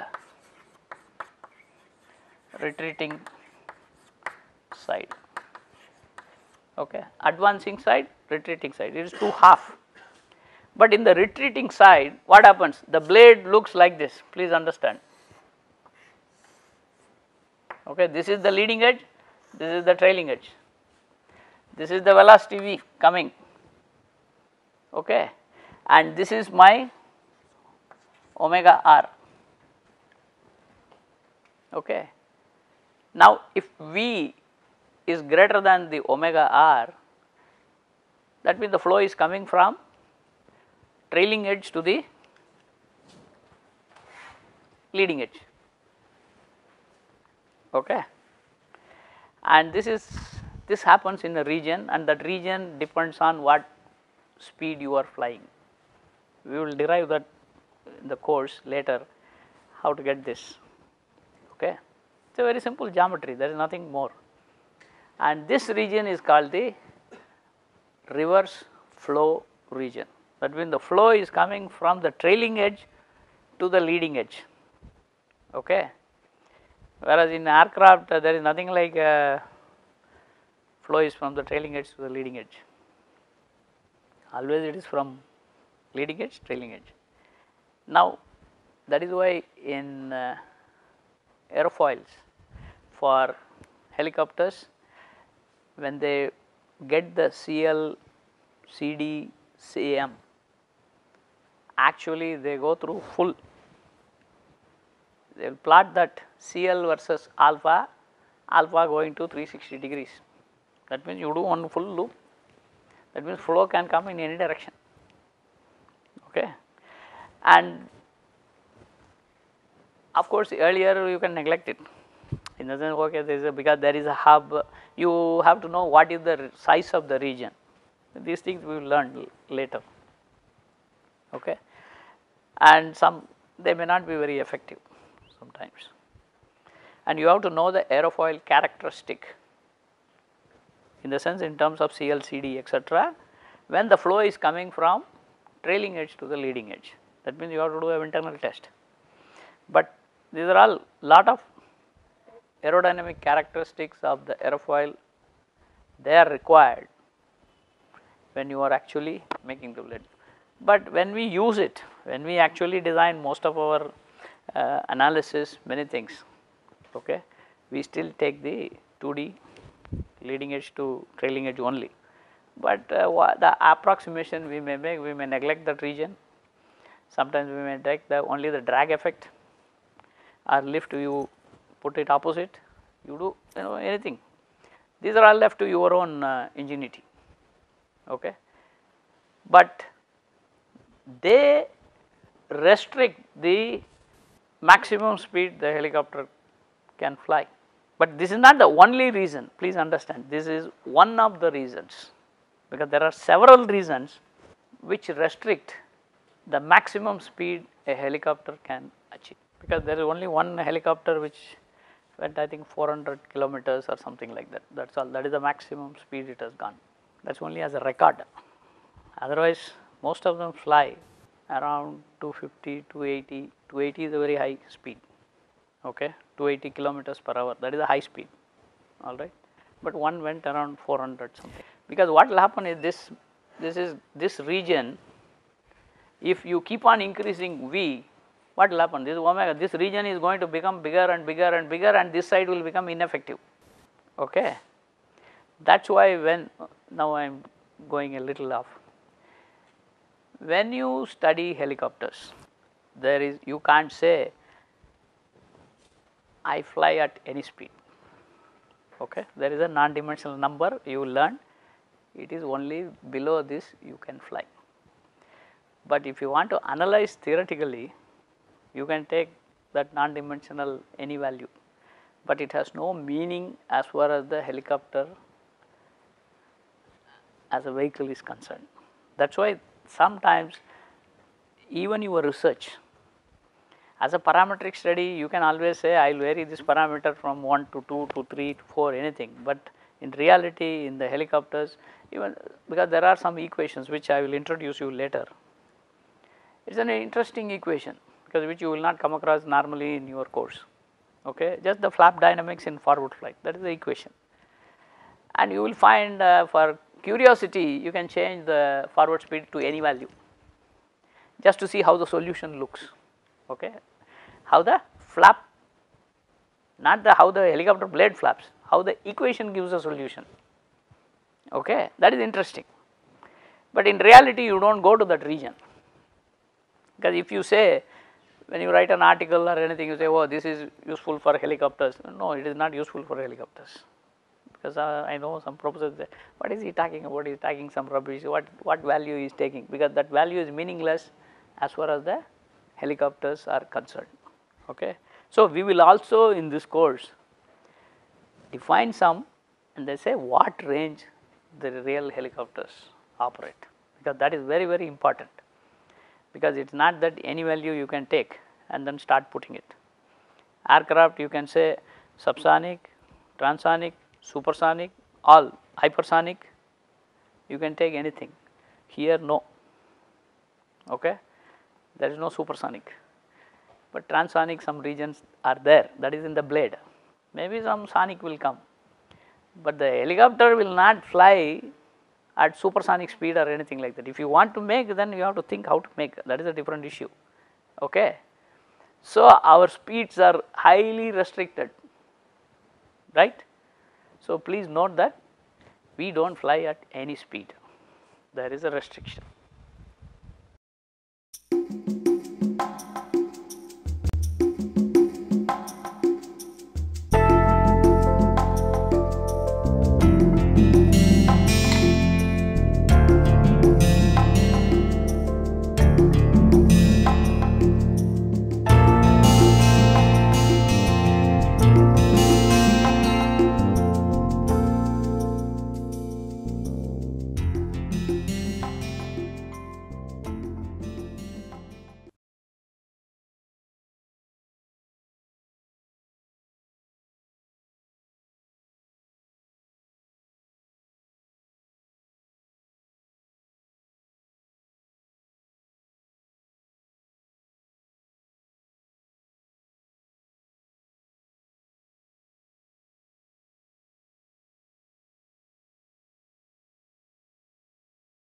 retreating side. Okay advancing side retreating side. It is two half. But in the retreating side what happens? The blade looks like this. Please understand. Okay this is the leading edge this is the trailing edge. This is the velocity v coming. Okay? And this is my omega r. Okay? Now if v is greater than the omega r that means the flow is coming from trailing edge to the leading edge. Okay and this is this happens in a region and that region depends on what speed you are flying. We will derive that in the course later how to get this. Okay? It's a very simple geometry there is nothing more. And this region is called the reverse flow region. That means the flow is coming from the trailing edge to the leading edge. Okay whereas in aircraft there is nothing like uh, flow is from the trailing edge to the leading edge. Always it is from leading edge trailing edge. Now that is why in uh, aerofoils for helicopters when they get the CL, CD, CM actually they go through full they will plot that CL versus alpha, alpha going to 360 degrees. That means you do one full loop, that means flow can come in any direction. Okay. And of course, earlier you can neglect it in the sense okay there is a because there is a hub you have to know what is the size of the region these things we will learn later okay and some they may not be very effective sometimes. And you have to know the aerofoil characteristic in the sense in terms of CLCD etc when the flow is coming from trailing edge to the leading edge. That means you have to do an internal test. But these are all lot of aerodynamic characteristics of the aerofoil. They are required when you are actually making the blade. But when we use it, when we actually design most of our uh, analysis many things, okay, we still take the 2D leading edge to trailing edge only. But uh, the approximation we may make, we may neglect that region, sometimes we may take the only the drag effect or lift you put it opposite, you do you know anything. These are all left to your own uh, ingenuity. Okay. But they restrict the maximum speed the helicopter can fly. But this is not the only reason, please understand, this is one of the reasons because there are several reasons which restrict the maximum speed a helicopter can achieve because there is only one helicopter which went I think 400 kilometers or something like that. That is all. That is the maximum speed it has gone. That is only as a record. Otherwise, most of them fly around 250, 280. 280 is a very high speed. Okay, 280 kilometers per hour. That is a high speed. All right. But one went around 400 something. Because what will happen is this, this is this region. If you keep on increasing V, what will happen? This omega, this region is going to become bigger and bigger and bigger and this side will become ineffective. Okay. That is why when, now I am going a little off. When you study helicopters, there is, you can't say, I fly at any speed. Okay. There is a non-dimensional number you learn, it is only below this you can fly. But if you want to analyze theoretically, you can take that non-dimensional any value, but it has no meaning as far as the helicopter as a vehicle is concerned. That is why sometimes even your research. As a parametric study you can always say I will vary this parameter from 1 to 2 to 3 to 4 anything, but in reality in the helicopters even because there are some equations which I will introduce you later. It is an interesting equation because which you will not come across normally in your course, okay. Just the flap dynamics in forward flight. That is the equation. And you will find uh, for curiosity you can change the forward speed to any value just to see how the solution looks, okay. How the flap not the how the helicopter blade flaps, how the equation gives a solution, okay. That is interesting, but in reality you do not go to that region because if you say when you write an article or anything you say oh this is useful for helicopters, no it is not useful for helicopters because uh, I know some professors say what is he talking about, he is talking some rubbish, what, what value he is taking because that value is meaningless as far as the helicopters are concerned. Okay. So, we will also in this course define some and they say what range the real helicopters operate because that is very very important because it is not that any value you can take and then start putting it. Aircraft you can say subsonic, transonic, supersonic, all hypersonic, you can take anything. Here no, okay. there is no supersonic, but transonic some regions are there that is in the blade. Maybe some sonic will come, but the helicopter will not fly at supersonic speed or anything like that. If you want to make then you have to think how to make that is a different issue. Okay. So, our speeds are highly restricted right. So, please note that we do not fly at any speed. There is a restriction